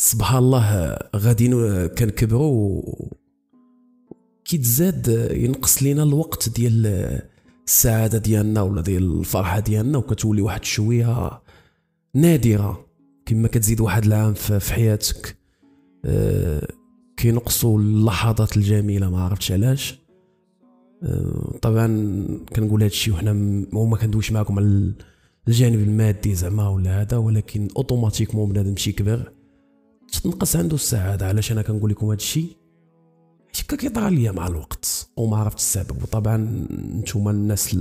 سبحان الله غادي كنكبروا كي تزاد ينقص لينا الوقت ديال السعادة ديالنا ولا ديال الفرحة ديالنا وكتولي واحد شوية نادرة. كما كتزيد واحد العام في حياتك أه كينقصوا اللحظات الجميلة ما عرفتش علاش. أه طبعا كنقول هذا الشيء وحنا ما كندويش معكم على الجانب المادي زعما ولا هذا ولكن automatiquement بنادم شي كبر تنقص عنده السعادة. علاش أنا كنقول لكم هذا الشيء؟ هكا كيطرى ليا مع الوقت؟ وما عرفت السبب. وطبعا نتوما الناس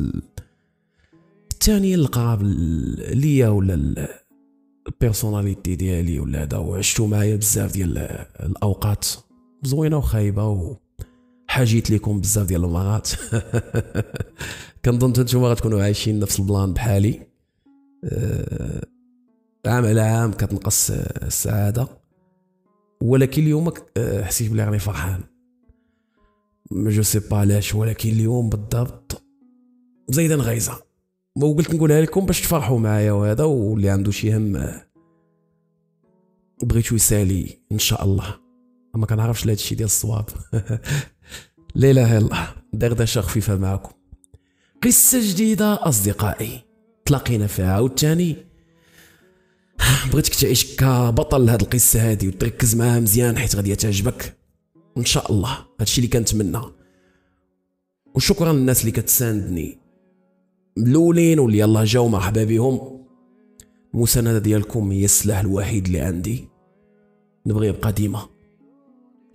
الثانية القراب ليا ولا ال personnalité ديالي ولا هذا وعشتو معايا بزاف ديال الأوقات زوينة وخايبة وحاجيت لكم بزاف ديال المرات. كنظن نتوما غتكونوا عايشين نفس ال plan بحالي. آه، عام على عام كتنقص السعادة. ولكن اليوم آه، حسيت بلي راني فرحان. je sais pas علاش ولكن اليوم بالضبط زايدة غايزه وقلت نقولها لكم باش تفرحوا معايا وهذا واللي عنده شي هم بغيتو يسالي إن شاء الله. ما كنعرفش لهذا الشيء ديال الصواب. لا إله إلا الله. دردشه خفيفه معكم قصة جديدة أصدقائي. تلاقينا فيها عاوتاني بغيتك تعيش كبطل لهاد القصة هادي وتركز معاها مزيان حيت غادي تعجبك. إن شاء الله. هادشي اللي كنتمنى. وشكرا للناس اللي كتساندني. الأولين واللي يلاه جاو مرحبا بهم. المساندة ديالكم هي السلاح الوحيد اللي عندي. نبغي يبقى ديما.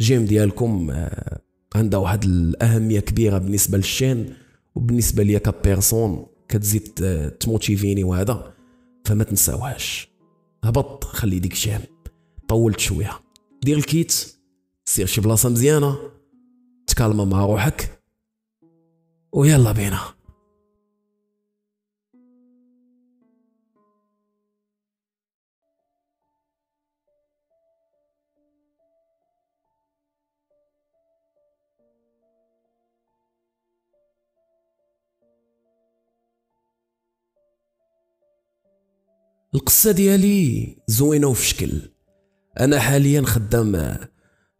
j'aime ديالكم آه، عندها واحد الأهمية كبيرة بالنسبة ل la chaîne وبالنسبة ليا ك personne كتزيد آه، تموتيفيني وهذا. فما تنساوهاش. هبط خلي ديك j'aime. طولت شوية. دير ال kit سير شي بلاصة مزيانة. تكالما مع روحك. ويلا بينا. القصة ديالي زوينة وفي شكل أنا حاليا خدام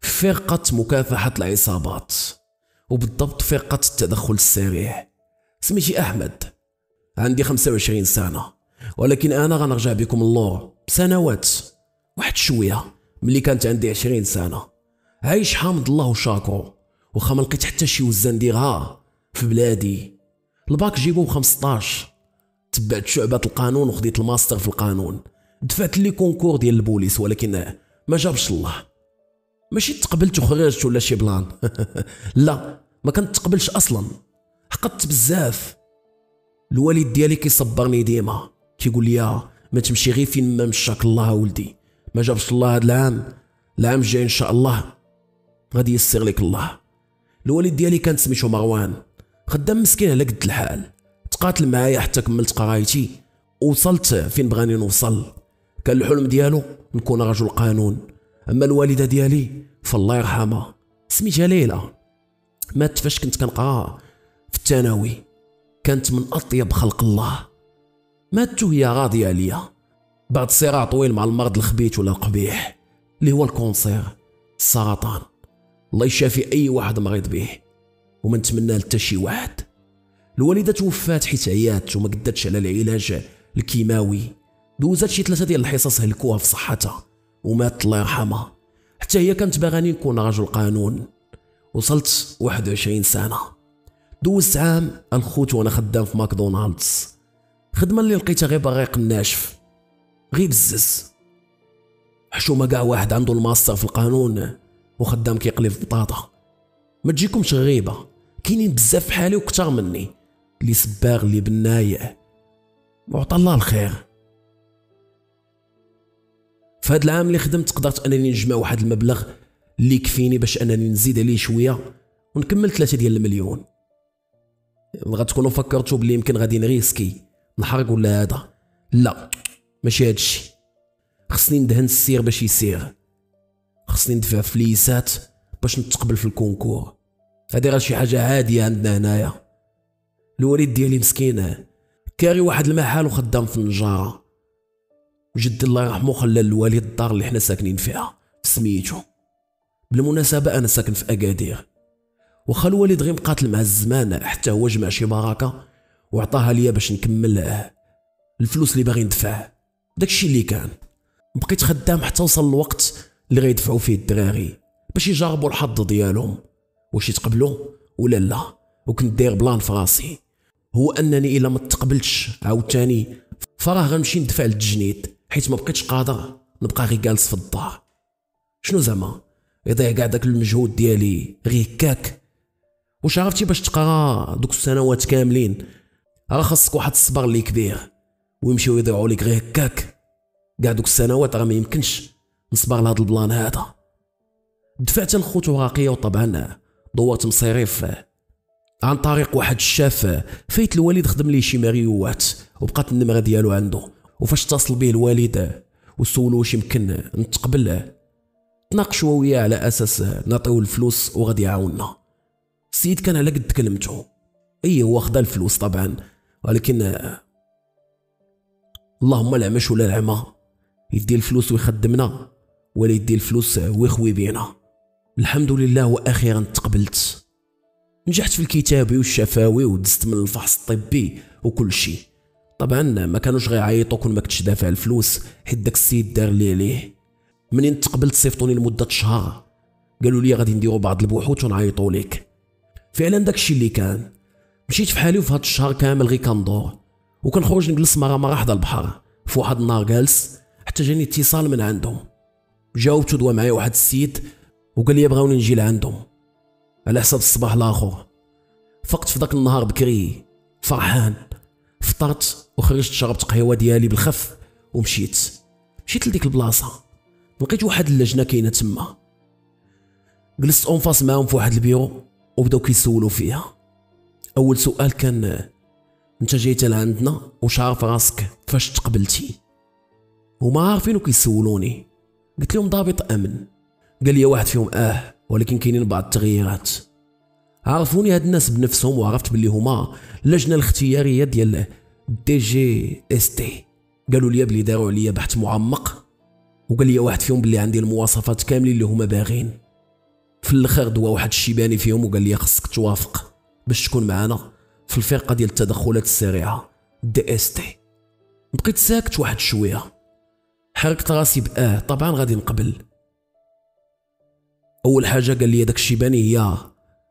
في فرقة مكافحة العصابات وبالضبط فرقة التدخل السريع. سميتي أحمد عندي 25 سنة ولكن أنا غنرجع بكم اللور بسنوات واحد شوية ملي كانت عندي 20 سنة. عايش حامد الله وشاكر وخا ما لقيت حتى شي وزة نديرها في بلادي. الباك جيبو ب 15 تبعت شعبة القانون وخديت الماستر في القانون. دفعت les concours ديال البوليس ولكن ما جابش الله. ماشي تقبلت وخرجت ولا شي plan. لا ما كنت تقبلش أصلا. حقدت بزاف. الوالد ديالي كيصبرني ديما. كيقول لي ما تمشي غير فين ما مشاك الله ولدي. ما جابش الله هذا العام. العام الجاي إن شاء الله غادي يسر لك الله. الوالد ديالي كان سميتو مروان. خدام مسكين على قد الحال. تقاتل معايا حتى كملت قرايتي. وصلت فين بغاني نوصل؟ كان الحلم ديالو نكون رجل قانون. أما الوالدة ديالي فالله يرحمها. سميتها ليلى. مات فاش كنت كنقرا في الثانوي. كانت من أطيب خلق الله. ماتت وهي راضية عليا. بعد صراع طويل مع المرض الخبيث ولا القبيح اللي هو ال cancer السرطان. الله يشافي أي واحد مريض به. وما نتمنى لتا شي واحد. الوالدة توفات حيت عيات وما قداتش على العلاج الكيماوي. دوزات شي ثلاثة ديال الحصص هلكوها في صحتها ومات الله يرحمها حتى هي كانت باغاني نكون رجل قانون. وصلت 21 سنة. دوزت عام الخوت وأنا خدام في ماكدونالدز. خدمة اللي لقيتها غير بريق الناشف غير بزز. حشومه كاع واحد عنده الماستر في القانون وخدام كيقلي في بطاطا. ما تجيكمش غريبة. كاينين بزاف بحالي وكثر مني. اللي سباغ اللي بنايع. وعطى الله الخير. هذا العام اللي خدمت قدرت أنني نجمع واحد المبلغ اللي يكفيني باش أنني نزيد عليه شوية ونكمل ثلاثة ديال المليون. غتكونوا فكرتوا بلي يمكن غادي نريسكي نحرق ولا هذا؟ لا ماشي هادشي خصني ندهن السير باش يسير. خصني ندفع فليسات باش نتقبل في ال concours. هادي راه شي حاجة عادية عندنا هنايا. الوالد ديالي مسكين كاري واحد المحل وخدام في النجارة. وجدي الله يرحمه خلى الوالد الدار اللي حنا ساكنين فيها في سميتو. بالمناسبة أنا ساكن في أكادير. وخا الوالد غير مقاتل مع الزمان حتى هو جمع شي بركة وعطاها ليا باش نكمل الفلوس اللي باغي ندفع داكشي اللي كان. بقيت خدام حتى وصل الوقت اللي غيدفعوا فيه الدراري باش يجربوا الحظ ديالهم. واش يتقبلوا ولا لا؟ وكنت داير بلان في راسي. هو أنني إلا ما تقبلتش عاوتاني. فراه غنمشي ندفع للتجنيد حيت ما بقيتش قادر نبقى غير جالس في الدار. شنو زعما؟ يضيع كاع داك المجهود ديالي غير هكاك واش عرفتي باش تقرا دوك السنوات كاملين؟ راه خاصك واحد الصبر اللي كبير ويمشيو يضيعوا لك غير هكاك كاع دوك السنوات راه ما يمكنش نصبر لهذا ال plan هذا. دفعت الخوت ورقية وطبعا دورت مصيريف عن طريق واحد الشاف فايت الوالد خدم لي شي ماريوات وبقات النمرة ديالو عنده وفاش اتصل به الوالد وسولو واش يمكن نتقبل تناقشوا وياه على أساس نعطيو الفلوس وغادي يعاوننا. السيد كان على قد كلمته. اي هو خدا الفلوس طبعا ولكن اللهم لا عمش ولا العمى. يدي الفلوس ويخدمنا ولا يدي الفلوس ويخوي بينا. الحمد لله وأخيرا تقبلت. نجحت في الكتابي والشفاوي ودزت من الفحص الطبي وكل شيء. طبعا ما كانوش غيعيطوا كون ما كنتش دافع الفلوس حيت داك السيد دار لي عليه. منين تقبلت صيفطوني لمدة شهر؟ قالوا لي غادي نديروا بعض البحوث ونعيطوا لك. فعلا داك الشيء اللي كان. مشيت في حالي وفي هذا الشهر كامل غير كندور. وكنخرج نجلس مرة مرة حدا البحر. في واحد النهار جالس حتى جاني اتصال من عندهم. جاوبت ودوا معايا واحد السيد وقال لي بغاوني نجي لعندهم. على حساب الصباح الآخر. فقت في ذاك النهار بكري فرحان فطرت وخرجت شربت قهوة ديالي بالخف ومشيت. مشيت لديك البلاصة. لقيت واحد اللجنة كاينة تما. جلست en face معاهم في واحد البيرو وبداو كيسولوا فيها أول سؤال كان أنت جيت لعندنا وش عارف راسك فاش تقبلتي؟ هما عارفين وكيسولوني. قلت لهم ضابط أمن. قال لي واحد فيهم آه. ولكن كاينين بعض التغييرات. عرفوني هاد الناس بنفسهم وعرفت باللي هما اللجنه الاختيارية ديال DGST قالوا لي بلي داروا عليا بحث معمق وقال لي واحد فيهم باللي عندي المواصفات كاملين اللي هما باغين في الآخر دوا واحد الشيباني فيهم وقال لي خصك توافق باش تكون معنا في الفرقة ديال التدخلات السريعة DST بقيت ساكت واحد شوية. حركت راسي بآه طبعا غادي نقبل. أول حاجة قال لي داك الشيباني هي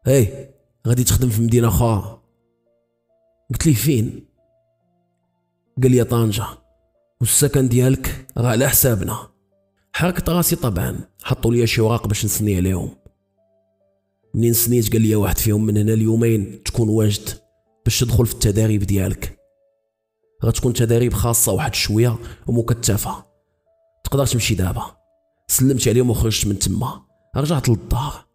اي غادي تخدم في مدينة أخرى. قلت ليه فين؟ قال لي طنجة والسكن ديالك راه على حسابنا. حركت راسي طبعا حطوا لي شي اوراق باش نسني عليهم. منين سنيت؟ قال لي واحد فيهم من هنا اليومين تكون واجد باش تدخل في التداريب ديالك. غتكون تداريب خاصة واحد شوية ومكثفة. تقدر تمشي دابا. سلمت عليهم وخرجت من تما. رجعت للدار.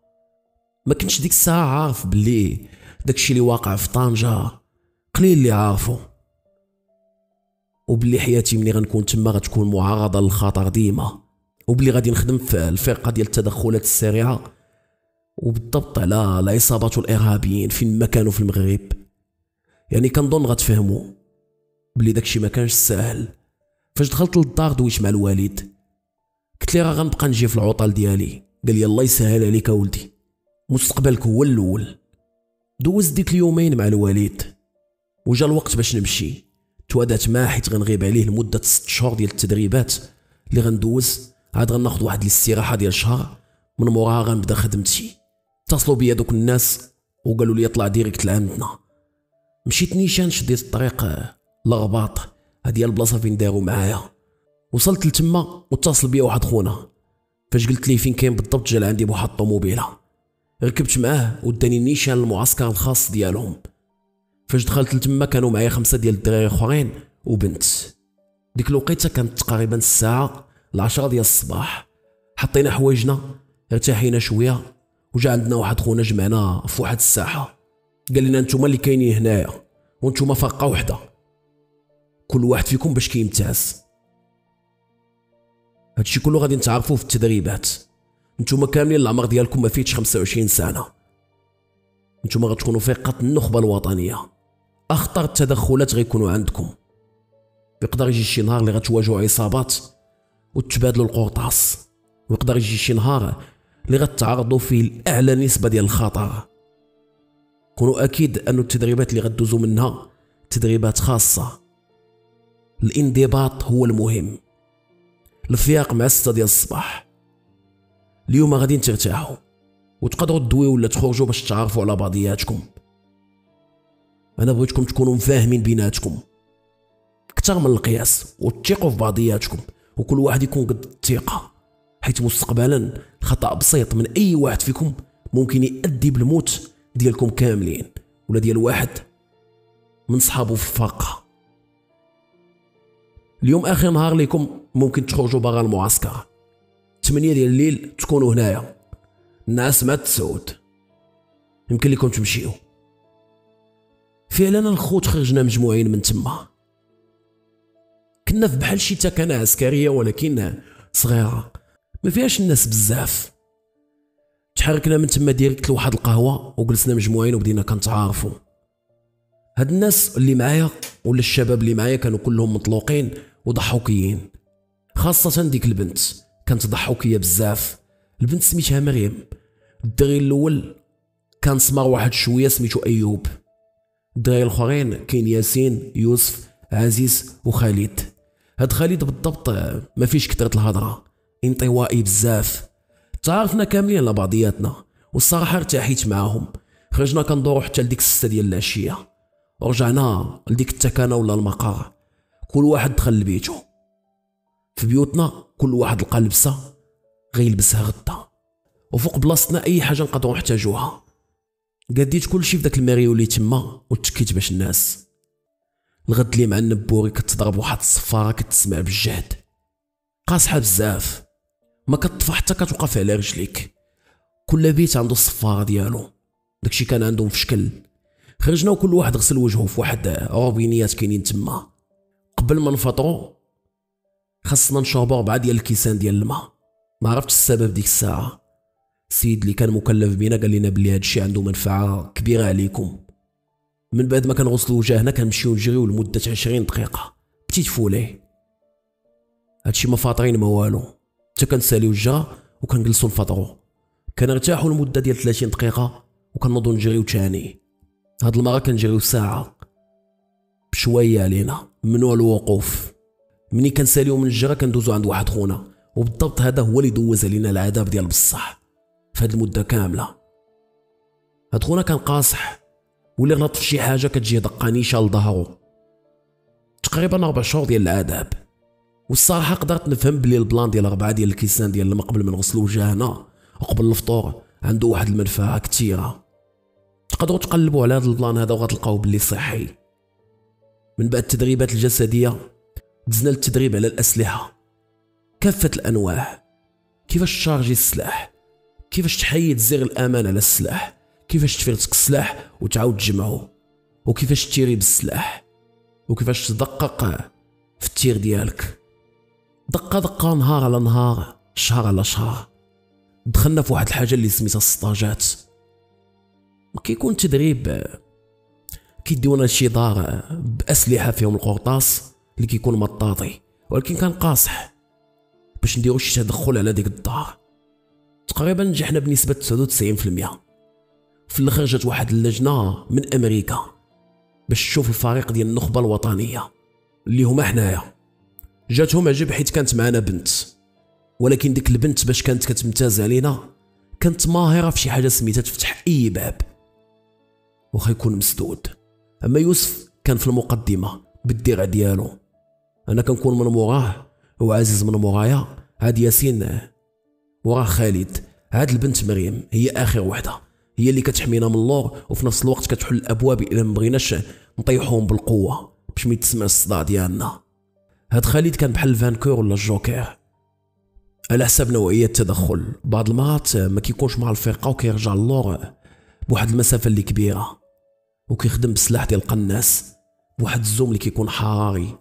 ما كنتش ديك الساعة عارف بلي داكشي اللي واقع في طنجة قليل اللي عارفو. وبلي حياتي ملي غنكون تما غتكون معرضه للخطر ديما. وبلي غادي نخدم في الفرقة ديال التدخلات السريعة. وبالضبط على العصابات والإرهابيين فين ما كانوا في المغرب. يعني كنظن غتفهموا بلي داكشي ما كانش ساهل فاش دخلت للدار دويت مع الوالد قلت لي راه غنبقى نجي في العطل ديالي. قال لي الله يسهل عليك ولدي مستقبلك هو الأول. دوزت ديك اليومين مع الوالد وجا الوقت باش نمشي. توادعت معاه حيت غنغيب عليه لمدة ست شهور ديال التدريبات. اللي غندوز عاد غناخذ واحد الاستراحة ديال شهر. من موراها غنبدا خدمتي. اتصلوا بيا دوك الناس وقالوا لي اطلع direct لعندنا مشيت نيشان شديت الطريق لغباط. هادي البلاصة فين داروا معايا. وصلت لتما واتصل بيا واحد خونا. فاش قلت ليه فين كاين بالضبط جا عندي بواحد الطوموبيلة. ركبت معاه وداني النيشان المعسكر الخاص ديالهم. فاش دخلت لتما كانوا معايا خمسة ديال الدراري اخرين وبنت. ديك الوقيتة كانت تقريبا الساعة العشرة ديال الصباح. حطينا حوايجنا ارتاحينا شوية وجا عندنا واحد خونا جمعنا في واحد الساحة. قال لنا نتوما اللي كاينين هنايا وانتوما فرقة وحدة. كل واحد فيكم باش كيمتاز. هادشي كله غادي نتعرفوه في التدريبات. نتوما كاملين العمر ديالكم ما فيتش 25 سنة. نتوما غتكونوا فرقة النخبة الوطنية. أخطر التدخلات غيكونوا عندكم. يقدر يجي شي نهار اللي غتواجهوا عصابات وتبادلوا القرطاس. ويقدر يجي شي نهار اللي غتعرضوا فيه لأعلى نسبة ديال الخطر. كونوا أكيد ان التدريبات اللي غدوزوا منها تدريبات خاصة. الانضباط هو المهم. الفياق مع 6 ديال الصباح. اليوم غادي ترتاحوا وتقدروا تدويو ولا تخرجوا باش تعرفوا على بعضياتكم. أنا بغيتكم تكونوا فاهمين بيناتكم. أكثر من القياس. وتثقوا في بعضياتكم. وكل واحد يكون قد الثقة. حيث مستقبلا خطأ بسيط من أي واحد فيكم ممكن يؤدي بالموت ديالكم كاملين. ولا ديال واحد من صحابه في الفرقة. اليوم آخر نهار ليكم ممكن تخرجوا برا المعسكر. 8 ديال الليل تكونوا هنايا. الناس ما تسود. يمكن لكم تمشيو. فعلا الخوت خرجنا مجموعين من تما. كنا في بحال شي تكنه عسكرية ولكن صغيرة. ما فيهاش الناس بزاف. تحركنا من تما ديريكت لواحد القهوة وجلسنا مجموعين وبدينا كنتعارفوا. هاد الناس اللي معايا ولا الشباب اللي معايا كانوا كلهم مطلوقين. وضحوكيين. خاصة ديك البنت كانت ضحوكية بزاف. البنت سميتها مريم. الدري الأول كان سمر واحد شوية سميتو أيوب. الدراري الأخرين كاين ياسين يوسف عزيز وخالد. هاد خالد بالضبط ما فيش كثرة الهضرة انطوائي بزاف. تعرفنا كاملين على بعضياتنا والصراحة ارتاحيت معاهم. خرجنا كندورو حتى لديك الستة ديال العشية. ورجعنا لديك التكانة ولا المقر كل واحد دخل لبيتو. في بيوتنا كل واحد لقى لبسة غيلبسها غدا وفوق بلاصتنا أي حاجة نقدروا نحتاجوها. قديت كلشي في داك الماريولي تما وتكيت باش الناس. الغد اللي مع النبوري كتضرب واحد الصفارة كتسمع بالجهد. قاصحه بزاف. ما كتطفى حتى كتوقف على رجليك. كل بيت عنده الصفارة ديالو. داكشي كان عندهم في شكل. خرجنا وكل واحد غسل وجهه في واحد روبينيات كاينين تما. قبل ما نفطرو خاصنا نشربو ربعه ديال الكيسان ديال الماء. ما عرفتش السبب ديك الساعة. السيد اللي كان مكلف بينا قال لنا بلي هادشي عنده منفعة كبيرة عليكم. من بعد ما كنغسلوا وجهنا كنمشيو نجريو لمدة 20 دقيقة. petite foulée هادشي ما فاطرين ما والو. حتى كنساليو الجرا وكنجلسو نفطرو. كنرتاحو لمدة ديال 30 دقيقة وكنوضو نجريو تاني. هاد المرة كنجريو ساعة. بشوية علينا منو الوقوف مني كنساليو من الجرا كندوزو عند واحد خونا وبالضبط هذا هو اللي دوز علينا العذاب ديال بصح في هاد المدة كاملة. هاد خونا كان قاصح واللي غلط في شي حاجة كتجي دقه نيشه لظهرو تقريبا ربع شهور ديال العذاب. والصراحة قدرت نفهم بلي ال plan ديال ربعة ديال الكيسان ديال الماء قبل ما نغسلو وجهنا وقبل الفطور عنده واحد المنفعة كثيره تقدروا تقلبوا على هذا ال plan هذا وغتلقاو بلي صحي. من بعد التدريبات الجسدية دزنا للتدريب على الأسلحة. كافة الأنواع. كيفاش تشارجي السلاح؟ كيفاش تحيد زر الأمان على السلاح؟ كيفاش تفرتك السلاح وتعاود تجمعه وكيفاش تيري بالسلاح؟ وكيفاش تدقق في التير ديالك؟ دقة دقة نهار على نهار شهر على شهر. دخلنا في واحد الحاجة اللي سميتها السطاجات. كيكون تدريب كيديونا لشي دار بأسلحة فيهم القرطاس اللي كيكون مطاطي ولكن كان قاصح باش نديرو شي تدخل على ديك الدار. تقريبا نجحنا بنسبة 99% في الآخر جات واحد اللجنة من أمريكا باش تشوف الفريق ديال النخبة الوطنية اللي هما حنايا. جاتهم عجب حيت كانت معنا بنت. ولكن ديك البنت باش كانت كتمتاز علينا كانت ماهرة في شي حاجة سميتها تفتح أي باب. واخا يكون مسدود. أما يوسف كان في المقدمة بالدرع ديالو. أنا كنكون من موراه وعزيز من مورايا هاد ياسين وراه خالد هاد البنت مريم هي آخر وحدة هي اللي كتحمينا من اللور وفي نفس الوقت كتحل الأبواب إلا ما بغيناش نطيحوهم بالقوة باش ما يتسمع الصداع ديالنا. هاد خالد كان بحال vainqueur ولا الجوكر على حسب نوعية التدخل. بعض المرات ما كيكونش مع الفرقة وكيرجع اللور بواحد المسافة اللي كبيرة. وكيخدم بالسلاح ديال القناص. بواحد ال zoom اللي كيكون حراري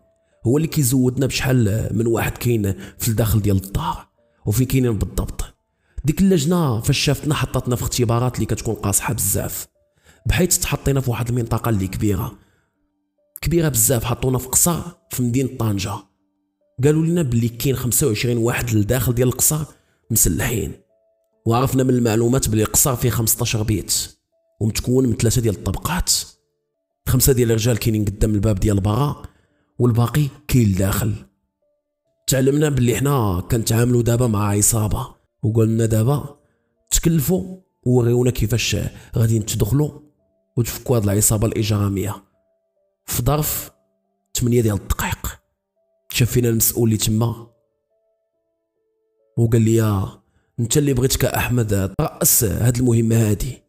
هو اللي كيزودنا بشحال من واحد كاين في الداخل ديال الدار. وفين كاينين بالضبط. ديك اللجنة فاش شافتنا حطتنا في اختبارات اللي كتكون قاصحة بزاف. بحيث تحطينا في واحد المنطقة اللي كبيرة. كبيرة بزاف. حطونا في قصر في مدينة طنجة. قالوا لنا باللي كاين 25 واحد لداخل ديال القصر مسلحين. وعرفنا من المعلومات بلي القصر فيه 15 بيت ومتكون من ثلاثة ديال الطبقات. خمسة ديال الرجال كاينين قدام الباب ديال البراء والباقي كاين لداخل. تعلمنا باللي حنا كنتعاملوا دابا مع عصابة وقلنا دابا تكلفوا ووريونا كيفاش غادي تدخلوا وتفكوا هاد العصابة الإجرامية. في ظرف 8 ديال الدقائق شاف فينا المسؤول اللي تما وقال لي انت اللي بغيتك أحمد ترأس هاد المهمة هادي.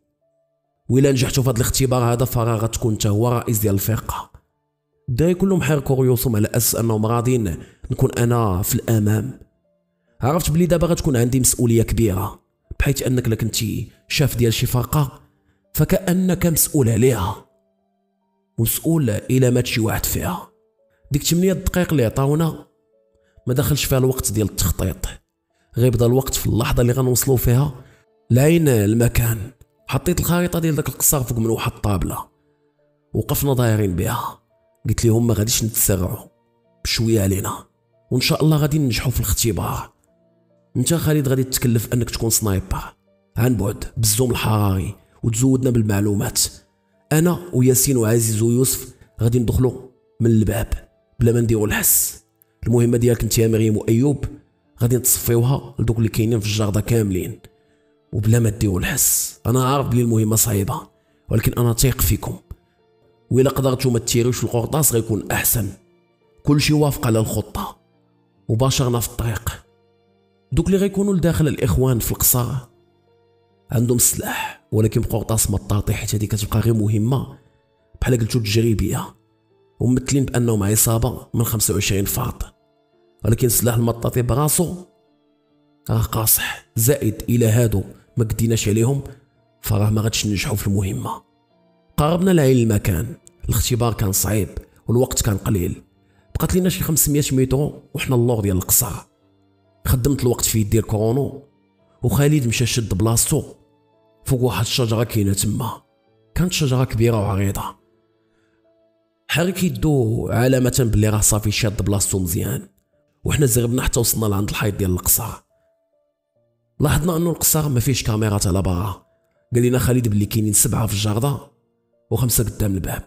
وإلا نجحتوا في هذا الاختبار هذا فراه غتكون انت هو رئيس ديال الفرقة. الدراري كلهم حركوا ريوسهم على أساس أنهم راضين نكون أنا في الأمام. عرفت بلي دابا غتكون عندي مسؤولية كبيرة بحيث أنك الا كنتي شاف ديال شي فرقة فكأنك مسؤول عليها. مسؤول إلى مات شي واحد فيها. ديك 8 دقائق اللي عطاونا ما دخلش فيها الوقت ديال التخطيط. غير بدا الوقت في اللحظة اللي غنوصلوا فيها لعين المكان. حطيت الخريطة ديال داك القصار فوق من واحد الطابلة. وقفنا دايرين بها. قلت لهم ما غاديش نتسرعوا. بشوية علينا. وإن شاء الله غادي ننجحوا في الاختبار. أنت خالد غادي تتكلف أنك تكون sniper. عن بعد. بال zoom الحراري. وتزودنا بالمعلومات. أنا وياسين وعزيز ويوسف غادي ندخلوا من الباب. بلا ما نديروا الحس. المهمة ديالك أنت يا مريم وأيوب. غادي نتصفيوها لدوك اللي كاينين في الجردة كاملين. وبلا ما ديروا الحس. أنا عارف بلي المهمة صعيبة ولكن أنا تيق فيكم. وإلا قدرتوا ما تيروش القرطاس غيكون أحسن. كل شيء وافق على الخطة. وباشرنا في الطريق. دوك اللي غيكونوا لداخل الإخوان في القصار عندهم السلاح ولكن بقرطاس مطاطي حيت هذه كتبقى غير مهمة. بحال قلتو تجريبيه وممثلين بانهم عصابه من 25 فرد ولكن السلاح المطاطي براسو راه قاصح زائد إلى هادو. ما قديناش عليهم فراه ما غاديش ننجحوا في المهمة. قربنا لعين المكان الاختبار كان صعيب والوقت كان قليل. بقات لينا شي 500 متر وحنا اللور ديال القصر. خدمت الوقت في يدي ال chrono وخالد مشى شد بلاصتو. فوق واحد الشجرة كاينة تما. كانت شجرة كبيرة وعريضة. حرك يدو علامة بلي راه صافي شاد بلاصتو مزيان. وحنا زربنا حتى وصلنا لعند الحيط ديال القصر. لاحظنا أنه القصر ما فيهش كاميرات على برا قال لنا خالد بلي كاينين سبعة في الجرده وخمسة قدام الباب.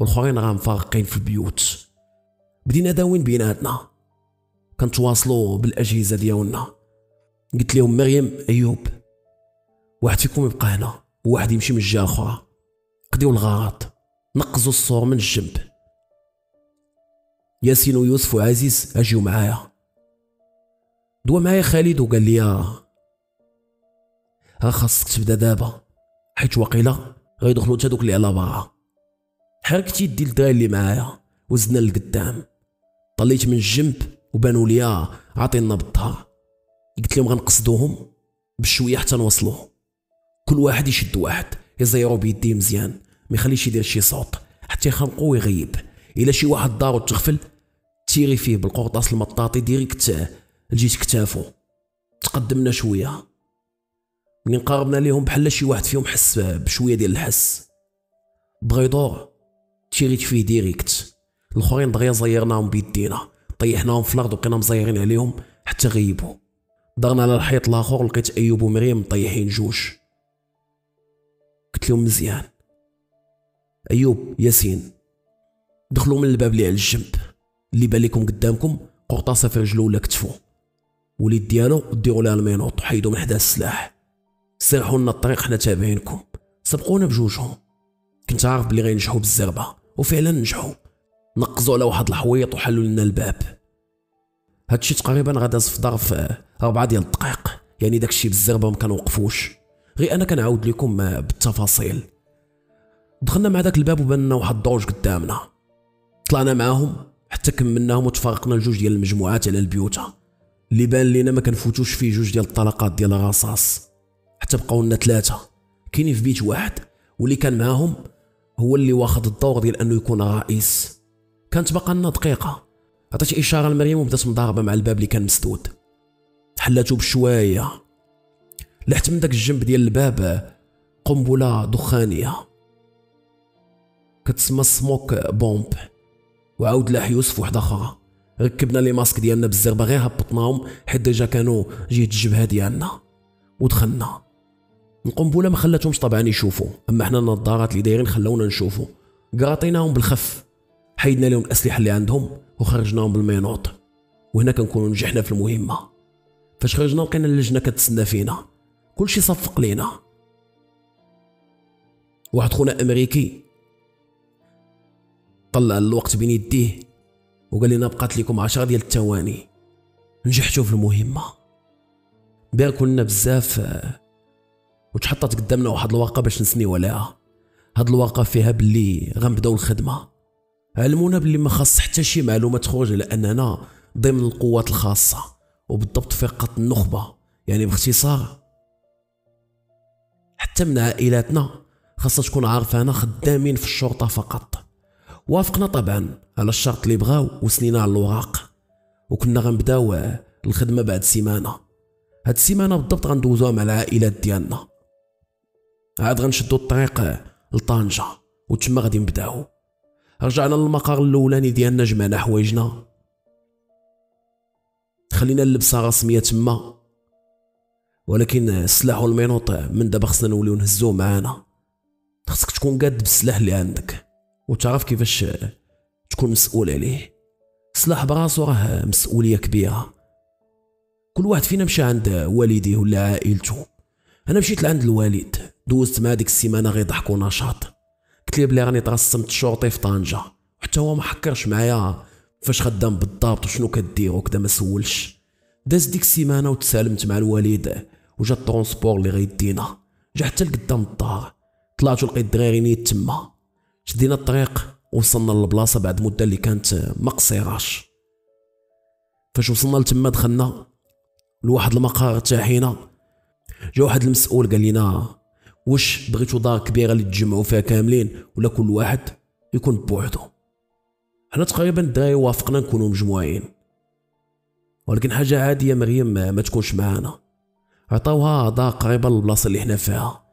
والاخرين راه مفارقين في البيوت. بدينا داوين بيناتنا. كنتواصلوا بالأجهزة ديالنا. قلت لهم مريم أيوب. واحد فيكم يبقى هنا وواحد يمشي من الجهة الأخرى. قضيو الغرض. نقزوا الصور من الجنب. ياسين ويوسف وعزيز أجيو معايا. دوا معايا خالد وقال لي راه خاصك تبدا دابا. حيت واقيلا غيدخلوا حتى دوك اللي على برا حركت يدي الدراري اللي معايا وزدنا لقدام. طليت من الجنب وبانوا ليا عاطينا بالظهر قلت لهم غنقصدوهم بشوية حتى نوصلوا كل واحد يشد واحد يزيرو بيديه مزيان ما يخليش يدير شي صوت حتى يخنقو ويغيب إلا شي واحد دارو تغفل تيري فيه بالقرطاس المطاطي direct لجهة كتافو. تقدمنا شوية. منين قاربنا ليهم بحال شي واحد فيهم حس بشوية ديال الحس. بغا يدور تيريت فيه direct. الأخرين دغيا زيرناهم بيدينا. طيحناهم في الأرض وبقينا مزيرين عليهم حتى غيبوا. درنا على الحيط الآخر لقيت أيوب ومريم مطيحين جوج. قلت لهم مزيان. أيوب ياسين دخلوا من الباب اللي على الجنب. اللي بان لكم قدامكم قرطاسة في رجلو ولا كتفو. وليد ديالو ديروا لها المينوط وحيدوا من حدا السلاح. سرحوا لنا الطريق حنا تابعينكم. سبقونا بجوجهم. كنت عارف بلي غينجحوا بالزربة وفعلا نجحوا. نقزوا على واحد الحويط وحلوا لنا الباب. هادشي تقريبا غداز في ظرف أربعة ديال الدقائق يعني داكشي بالزربة ما كنوقفوش. غير أنا كنعاود لكم بالتفاصيل. دخلنا مع داك الباب وبان لنا واحد الدروج قدامنا. طلعنا معاهم حتى كملناهم وتفرقنا لجوج ديال المجموعات على البيوت. اللي بان لينا ما كنفوتوش فيه جوج ديال الطلقات ديال الرصاص. حتى بقاو لنا ثلاثة. كاينين في بيت واحد واللي كان معاهم هو اللي واخد الدور ديال أنه يكون رئيس. كانت باقا لنا دقيقة. عطيت إشارة لمريم وبدات مضاربة مع الباب اللي كان مسدود. حلاتو بشوية. لحت من داك الجنب ديال الباب قنبلة دخانية. كتسمى smoke bomb. وعاود لاح يوسف وحده أخرى ركبنا les masques ديالنا بالزربة غير هبطناهم حيت déjà كانوا جهة الجبهة ديالنا. ودخلنا. القنبله ما خلاتهمش طبعا يشوفوا. أما حنا النظارات اللي دايرين خلونا نشوفوا. قراطيناهم بالخف. حيدنا لهم الأسلحة اللي عندهم وخرجناهم بالمينوط وهنا كنكونوا نجحنا في المهمة. فاش خرجنا لقينا اللجنة كتسنى فينا. كلشي صفق لينا. واحد خونا أمريكي طلع الوقت بين يديه وقال لنا بقات لكم عشرة ديال الثواني نجحتوا في المهمة. كنا بزاف وتحطت قدامنا واحد الورقه باش نسنيو عليها. هاد الورقه فيها باللي غنبداو الخدمة. علمونا باللي ما خاص حتى شي معلومة تخرج على أننا ضمن القوات الخاصة وبالضبط فرقة النخبة. يعني باختصار حتى من عائلاتنا خاصها تكون عارفانا خدامين في الشرطة فقط. وافقنا طبعا على الشرط اللي بغاو وسنينا على الوراق. وكنا غنبداو الخدمة بعد سيمانة. هاد السيمانة بالضبط غندوزوها مع العائلات ديالنا. عاد غنشدو الطريق لطنجة وتما غادي نبداو. رجعنا للمقر الأولاني ديالنا جمعنا حوايجنا خلينا اللبسه رسمية تما. ولكن السلاح والمينوط من دابا خصنا نوليو نهزوه معانا. خصك تكون قاد بالسلاح اللي عندك وتعرف كيفاش تكون مسؤول عليه. السلاح براسو راه مسؤولية كبيرة. كل واحد فينا مشى عند والديه ولا عائلته. أنا مشيت لعند الوالد. دوزت مع ديك السيمانة غير ضحك ونشاط قلت ليه بلي راني ترسمت شرطي في طنجة. وحتى هو ما حفرش معايا. فاش خدام بالضبط وشنو كدير وكذا ما سولش. داز ديك السيمانة وتسالمت مع الوالد. وجا ال transport اللي غيدينا. جا حتى لقدام الدار. طلعت ولقيت الدراري نيت تما. شدينا الطريق وصلنا للبلاصة بعد مدة اللي كانت ما قصيراش. فاش وصلنا لتما دخلنا لواحد المقر ارتاحينا جا واحد المسؤول قال لنا واش بغيتو دار كبيرة اللي تجمعوا فيها كاملين ولا كل واحد يكون بوحدو؟ حنا تقريبا الدراري وافقنا نكونوا مجموعين. ولكن حاجة عادية مريم ما, تكونش معانا. عطاوها دار قريبه للبلاصه اللي حنا فيها.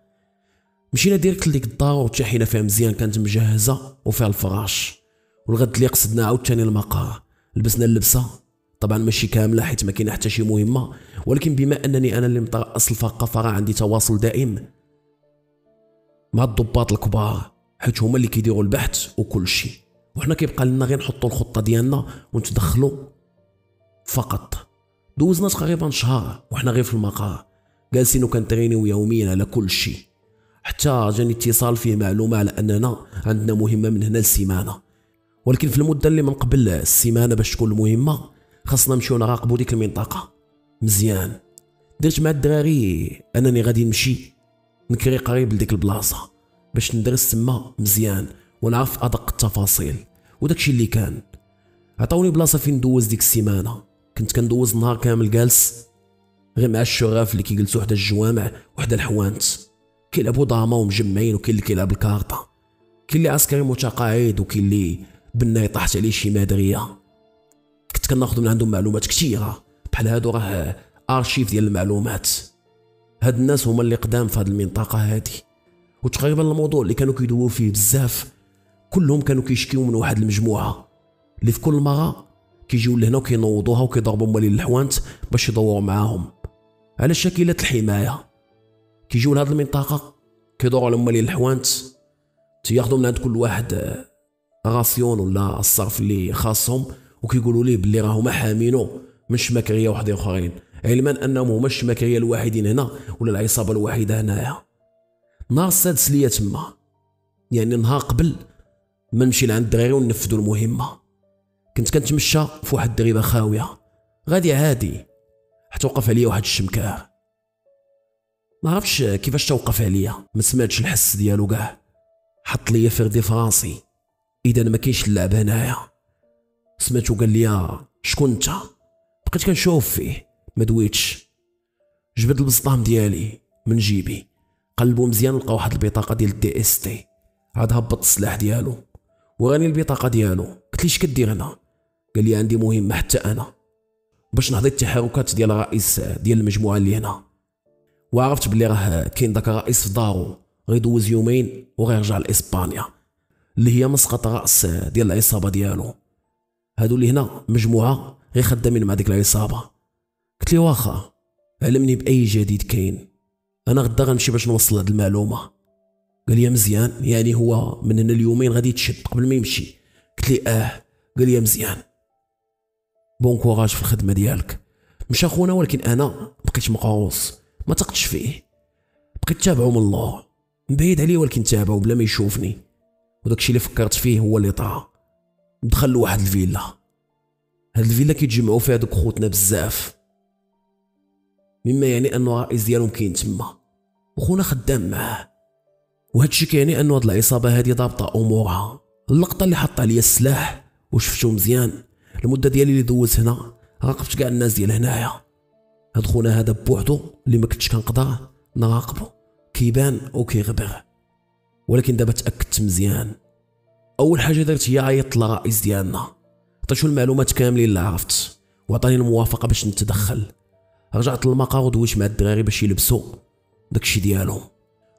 مشينا ديريكت لديك الدار وتشحينا فيها مزيان كانت مجهزة وفيها الفراش. والغد اللي قصدنا عاوتاني المقر لبسنا اللبسة. طبعا ماشي كاملة حيت ما كاينة حتى شي مهمة. ولكن بما أنني أنا اللي مترأس الفرقه فراه عندي تواصل دائم. مع الضباط الكبار. حيت هما اللي كيديروا البحث وكل شيء وحنا كيبقى لنا غير نحطوا الخطة ديالنا ونتدخلوا فقط. دوزنا تقريبا شهر وحنا غير في المقر جالسين وكنترينيو يوميا على كل شيء حتى جاني اتصال فيه معلومة على أننا عندنا مهمة من هنا لسيمانة. ولكن في المدة اللي من قبل السيمانة باش تكون المهمه خاصنا نمشيو نراقبوا ديك المنطقة. مزيان. درت مع الدراري أنني غادي نمشي. نكري قريب لديك البلاصة باش ندرس تما مزيان ونعرف أدق التفاصيل. وداكشي اللي كان. عطاوني بلاصة فين ندوز ديك السيمانة. كنت كندوز النهار كامل جالس غير مع الشراف اللي كيجلسوا حدا الجوامع وحدا الحوانت. كيلعبوا ضامه ومجمعين وكاين اللي كيلعب الكارطة. كاين اللي عسكري متقاعد وكاين اللي بنا طاحت عليه شي مادريه كنت كناخذ من عندهم معلومات كثيره بحال هادو راه ارشيف ديال المعلومات. هاد الناس هما اللي قدام في هاد المنطقة هادي. وتقريبا الموضوع اللي كانوا كيدويو فيه بزاف كلهم كانوا كيشكيو من واحد المجموعة اللي في كل مرة كيجيو لهنا وكينوضوها وكيضربوا موالين الحوانت باش يدوروا معاهم. على شكلة الحماية. كيجيو لهاد المنطقة كيدوروا على موالين الحوانت تياخذوا من عند كل واحد راسيون ولا الصرف اللي خاصهم وكيقولوا ليه باللي راهما حامينو من شماكرية وحدين اخرين علما انهم هما الشماكريه الوحيدين هنا ولا العصابة الوحيده هنايا نهار السادس ليا تما. يعني نهار قبل ما نمشي لعند الدراري وننفذوا المهمة. كنت كنتمشى في واحد الدريبة خاوية. غادي عادي. حتى وقف عليا واحد الشمكار. ما عرفتش كيفاش توقف عليا. ما سمعتش الحس ديالو كاع. حط ليا فردي في راسي إذا ما كاينش اللعب هنايا. سمعتو قال لي شكون أنت؟ بقيت كنشوف فيه. ما دويتش. جبد البسطام ديالي من جيبي. قلبو مزيان لقى واحد البطاقة ديال ال DST. عاد هبط السلاح ديالو. وراني البطاقة ديالو. قلت لي اش كدير هنا؟ قال لي عندي مهمة حتى أنا. باش نحضي التحركات ديال الرئيس ديال المجموعة اللي هنا. وعرفت بلي راه كاين داك الرئيس في دارو. غيدوز يومين وغيرجع لإسبانيا. اللي هي مسقط رأس ديال العصابة ديالو. هادو اللي هنا مجموعة غير خدامين مع ديك العصابة. قلت لي واخا علمني بأي جديد كاين. أنا غدا غنمشي باش نوصل هاد المعلومة. قال لي مزيان يعني هو من هنا اليومين غادي يتشد قبل ما يمشي. قلت لي آه. قال لي مزيان. بون كوراج في الخدمة ديالك. مشى خونا ولكن أنا بقيت مقاوص ما تقتش فيه. بقيت تابعو من الله. بعيد عليه ولكن تابعو بلا ما يشوفني. وداكشي اللي فكرت فيه هو اللي طرا دخل لواحد الفيلا. هاد الفيلا كيتجمعوا فيها دوك خوتنا بزاف. مما يعني انه الرئيس ديالهم كاين تما. وخونا خدام معاه. وهادشي كيعني انه هاد العصابه هادي ضابطة أمورها. اللقطة اللي حط عليا السلاح وشفتو مزيان. المدة ديالي اللي دوزت هنا راقبت كاع الناس ديال هنايا. هاد خونا هذا بوحدو اللي ما كنتش كنقدر نراقبو كيبان وكيغبر. ولكن دابا تأكدت مزيان. أول حاجة درت هي عيطت للرئيس ديالنا. عطيتو المعلومات كاملين اللي عرفت. وعطاني الموافقة باش نتدخل. رجعت للمقر ودويت مع الدراري باش يلبسوا داكشي ديالهم.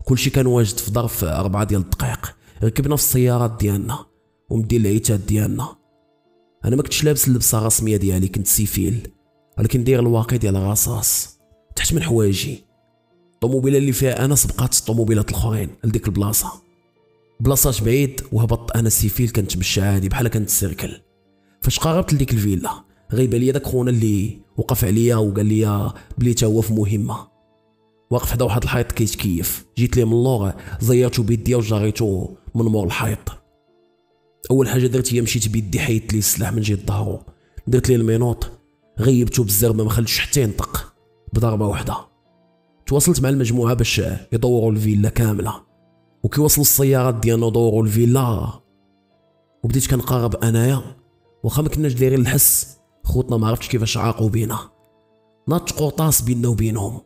كلشي كان واجد في ظرف أربعة ديال الدقائق ركبنا في السيارات ديالنا ومدين العتاد ديالنا. أنا ما كنتش لابس اللبسة الرسمية ديالي كنت civil. ولكن داير الواقي ديال الرصاص. تحت من حوايجي. الطوموبيلة اللي فيها أنا سبقات الطوموبيلات الأخرين لديك البلاصة. بلاصات بعيد وهبطت أنا civil كنتمشى عادي بحال كنسيركل. فاش قربت لديك الفيلا غير بان ليا داك خونا اللي وقف عليا وقال لي بلي تا هو في مهمة. واقف حدا واحد الحيط كيتكيف. جيت ليه من اللور زيرتو بيديا وجريتو من مور الحيط. أول حاجة درت هي مشيت بيدي حيدت ليه السلاح من جهة ظهرو درت ليه ال menottes غيبتو بالزربه ما خليتش حتى ينطق بضربة واحدة. تواصلت مع المجموعة باش يدوروا الفيلا كاملة. وكي وصلوا السيارات ديالنا ودوروا الفيلا. وبديت كنقارب أنايا واخا ما كناش دايرين الحس خوتنا ما عرفتش كيفاش عاقوا بينا. ناض قرطاس بيننا وبينهم.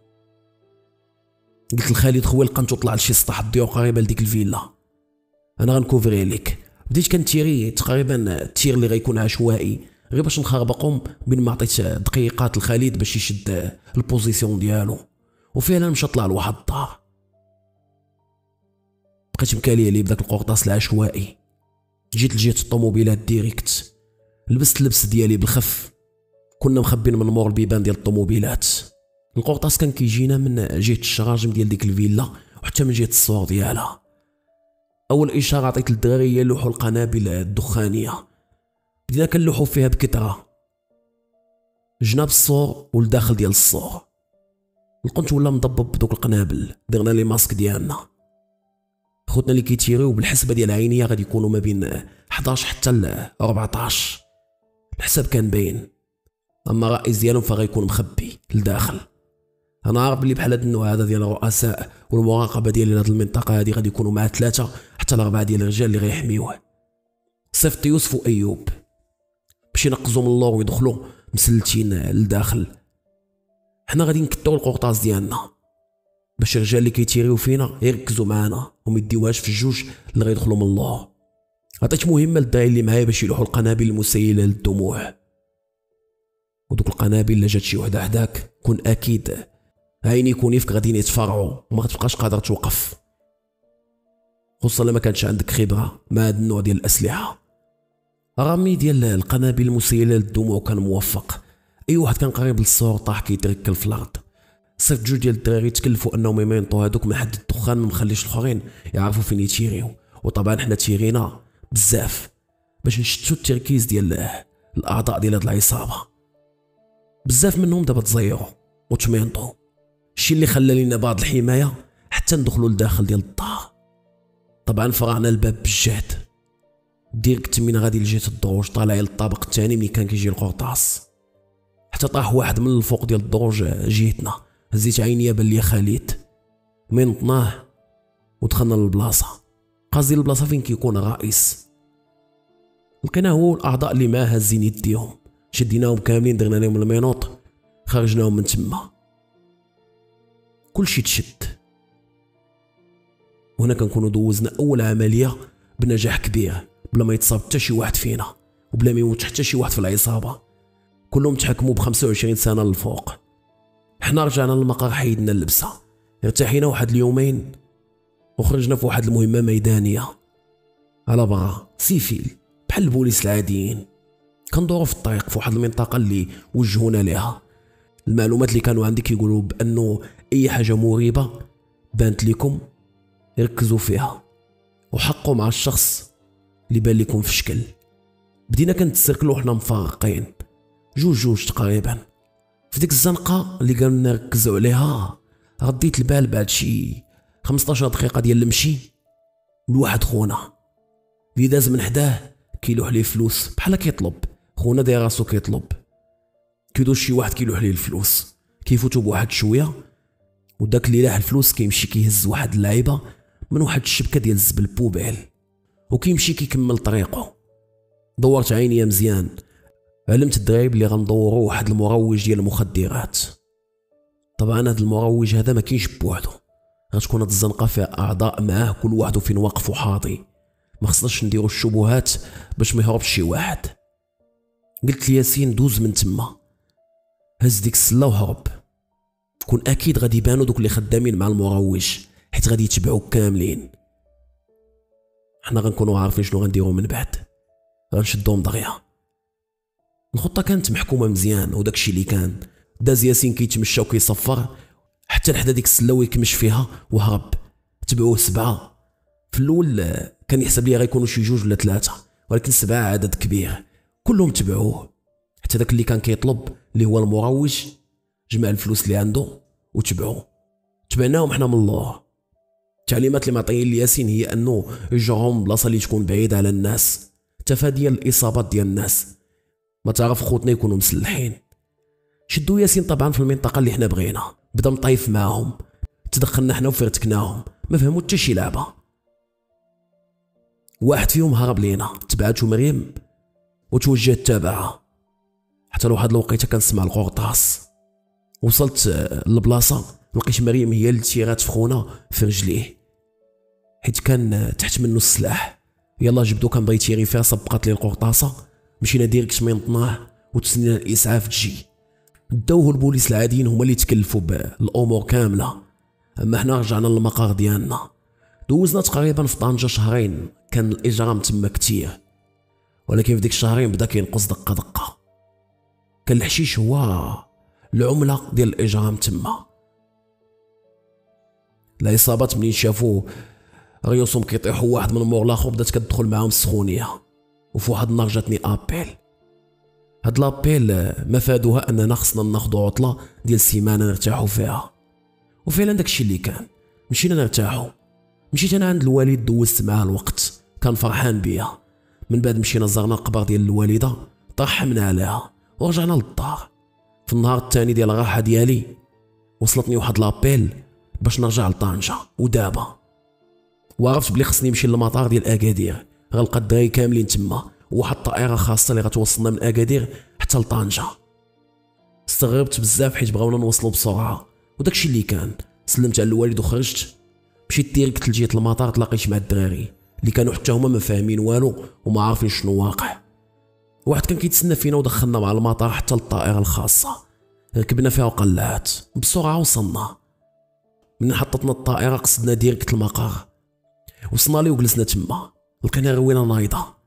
قلت لخالد خويا لقى طلع لشي سطح ديو قريبة لديك الفيلا. أنا غنكوفري لك. بديت كنتيري تقريبا ال tir اللي غيكون عشوائي. غير باش نخربقهم بين ما عطيت دقيقات لخالد باش يشد ال position ديالو. وفعلا مشى طلع لواحد الدار. بقيت مكالي عليه بداك القرطاس العشوائي. جيت لجهة الطوموبيلات direct. لبست اللبس ديالي بالخف. كنا مخبين من مور البيبان ديال الطوموبيلات. القرطاس كان كيجينا من جهة الشراجم ديال ديك الفيلا وحتى من جهة السور ديالها. أول إشارة عطيت للدراري هي لوحوا القنابل الدخانية. بدينا كنلوحوا فيها بكثره جناب السور والداخل ديال السور. القنت ولا مضبب بدوك القنابل. درنا les masques ديالنا. خوتنا اللي كيتيريو بالحسبة ديال عينيا غادي يكونوا ما بين 11 حتى ل 14 الحساب كان باين. أما الرئيس ديالهم فغيكون مخبي لداخل. أنا عارف بلي بحال هاد النوع هذا ديال الرؤساء والمراقبة ديال هاد المنطقة هادي غادي يكونوا مع ثلاثة حتى لاربعه ديال الرجال اللي غيحميوه. صيفطت يوسف وايوب باش ينقزوا من اللور ويدخلوا متسلتين لداخل. حنا غادي نكترو القرطاس ديالنا. باش الرجال اللي كيتيريو فينا يركزوا معانا وما يديوهاش في الجوج اللي غيدخلوا من اللور. عطيت مهمه للدراري اللي معايا باش يلوحوا القنابل المسيلة للدموع. ودوك القنابل إلا جات شي وحدة حداك كون أكيد عيني كونيفك غاديين يتفرعوا وما غتبقاش قادر توقف. خصوصا لما كانش عندك خبرة مع هذا النوع ديال الأسلحة. رمي ديال القنابل المسيلة للدموع كان موفق. أي واحد كان قريب للصور طاح كيتركل في الأرض. صيفط جوج ديال الدراري تكلفوا أنهم يمينطوا هذوك من حد الدخان ما مخليش الآخرين يعرفوا فين يتيريو. وطبعا حنا تيرينا بزاف باش نشتتو التركيز ديال الأعضاء ديال هاد العصابة. بزاف منهم دابا تزيروا وتمينطوا الشيء اللي خلى لنا بعض الحماية حتى ندخلوا لداخل ديال الدار. طبعا فرعنا الباب بالجهد. direct من غادي لجهة الدروج طالع للطابق الثاني ملي كان كيجي القرطاس. حتى طاح واحد من الفوق ديال الدروج جهتنا. هزيت عينيا بان ليا خالد مينطناه ودخلنا للبلاصة. قصدي البلاصه فين كيكون الرئيس لقينا هو الأعضاء اللي معاه هازين يديهم. شديناهم كاملين درنا لهم المينوط. خرجناهم من تما. كلشي تشد. وهنا كنكونوا دوزنا أول عملية بنجاح كبير بلا ما يتصاب حتى شي واحد فينا وبلا ما يموت حتى شي واحد في العصابة. كلهم تحكموا ب 25 سنة للفوق. حنا رجعنا للمقر حيدنا اللبسة. ارتاحينا واحد اليومين. وخرجنا في واحد المهمة ميدانية. على بغا civil بحال البوليس العاديين. كندورو في الطريق في واحد المنطقة اللي وجهونا ليها. المعلومات اللي كانوا عندي كيقولوا بأنه أي حاجة مريبة بانت لكم ركزوا فيها. وحققوا مع الشخص اللي بان لكم في شكل. بدينا كنتسركلو حنا مفارقين. جوج جوج تقريبا. في ديك الزنقة اللي قالنا نركزوا عليها رديت البال بعد شي 15 دقيقة ديال المشي لواحد خونا. اللي داز من حداه كيلوح ليه فلوس بحال كيطلب. خونا داير راسو كيطلب. كيدوز شي واحد كيلوح ليه الفلوس. كيفوتو بواحد شوية وداك اللي لاح الفلوس كيمشي كيهز واحد اللعيبة من واحد الشبكة ديال الزبل poubelle. وكيمشي كيكمل طريقه دورت عينيا مزيان. علمت الدراري باللي عندنا واحد المروج ديال المخدرات. طبعا هذا المروج هذا ما كاينش بوحدو. غتكون هاد الزنقه فيها أعضاء معاه كل واحد فين واقف وحاضي. ما خصناش نديرو الشبهات باش ما يهربش شي واحد. قلت لياسين دوز من تما. هز ديك السلة وهرب. كون أكيد غادي يبانو دوك اللي خدامين مع المروج حيت غادي يتبعوك كاملين. حنا غنكونو عارفين شنو غنديرو من بعد. غنشدوهم دغيا. الخطة كانت محكومة مزيان وداكشي اللي كان. داز ياسين كيتمشى وكيصفر. حتى لحدا ديك السلة ويكمش فيها وهرب تبعوه سبعة. في الأول كان يحسب لي غيكونوا شي جوج ولا ثلاثة ولكن سبعة عدد كبير. كلهم تبعوه. حتى داك اللي كان كيطلب اللي هو المروج جمع الفلوس اللي عنده وتبعوه. تبعناهم حنا من الله. التعليمات اللي معطيين لياسين هي أنه يجرهم بلاصة اللي تكون بعيدة على الناس. تفاديا الإصابات ديال الناس. ما تعرف خوتنا يكونوا مسلحين. شدوا ياسين طبعا في المنطقة اللي حنا بغينا. بدا مطايف معاهم تدخلنا حنا وفرتكناهم. ما فهموا حتى شي لعبة. واحد فيهم هرب لينا. تبعاتو مريم. وتوجهت تابعها حتى لواحد الوقيتة كنسمع القرطاس. وصلت للبلاصة. لقيت مريم هي اللي تيرات في خونا في رجليه. حيت كان تحت منه السلاح. يلا جبدو كان بغيت يتيري فيها صبقات لي القرطاسة. مشينا direct مينطناه وتسنينا الإسعاف تجي. داوه البوليس العاديين هما اللي تكلفوا بالامور كاملة. أما حنا رجعنا للمقر ديالنا. دوزنا تقريبا في طنجة شهرين. كان الإجرام تما كتير. ولكن في ديك الشهرين بدا كينقص دقة دقة. كان الحشيش هو العمله ديال الإجرام تما. العصابات منين شافوه؟ ريوسهم كيطيحوا واحد من مور لاخر بدات كتدخل معاهم السخونية. وفي واحد النهار جاتني آبيل. هاد لابيل مفادها اننا خصنا ناخدو عطلة ديال سيمانه نرتاحوا فيها. وفعلا داكشي اللي كان. مشينا نرتاحوا مشيت أنا عند الوالد دوزت معاه الوقت. كان فرحان بيا. من بعد مشينا زرنا القبر ديال الوالدة ترحمنا عليها ورجعنا للدار. في النهار الثاني ديال الراحة ديالي وصلتني واحد لابيل باش نرجع لطنجة. ودابا وعرفت بلي خصني نمشي للمطار ديال أكادير. غنلقى الدراري كاملين تما. وواحد الطائرة خاصة اللي غتوصلنا من أكادير حتى لطنجة. استغربت بزاف حيت بغاونا نوصلوا بسرعة. وداكشي اللي كان سلمت على الوالد وخرجت. مشيت direct لجهه المطار تلاقيت مع الدراري اللي كانوا حتى هما ما فاهمين والو وما عارفين شنو واقع. واحد كان كيتسنى فينا ودخلنا مع المطار حتى للطائرة الخاصة. ركبنا فيها وقلعت. بسرعة وصلنا. من حطتنا الطائرة قصدنا direct المقر. وصلنا ليه وجلسنا تما. لقينا روينا نايضة.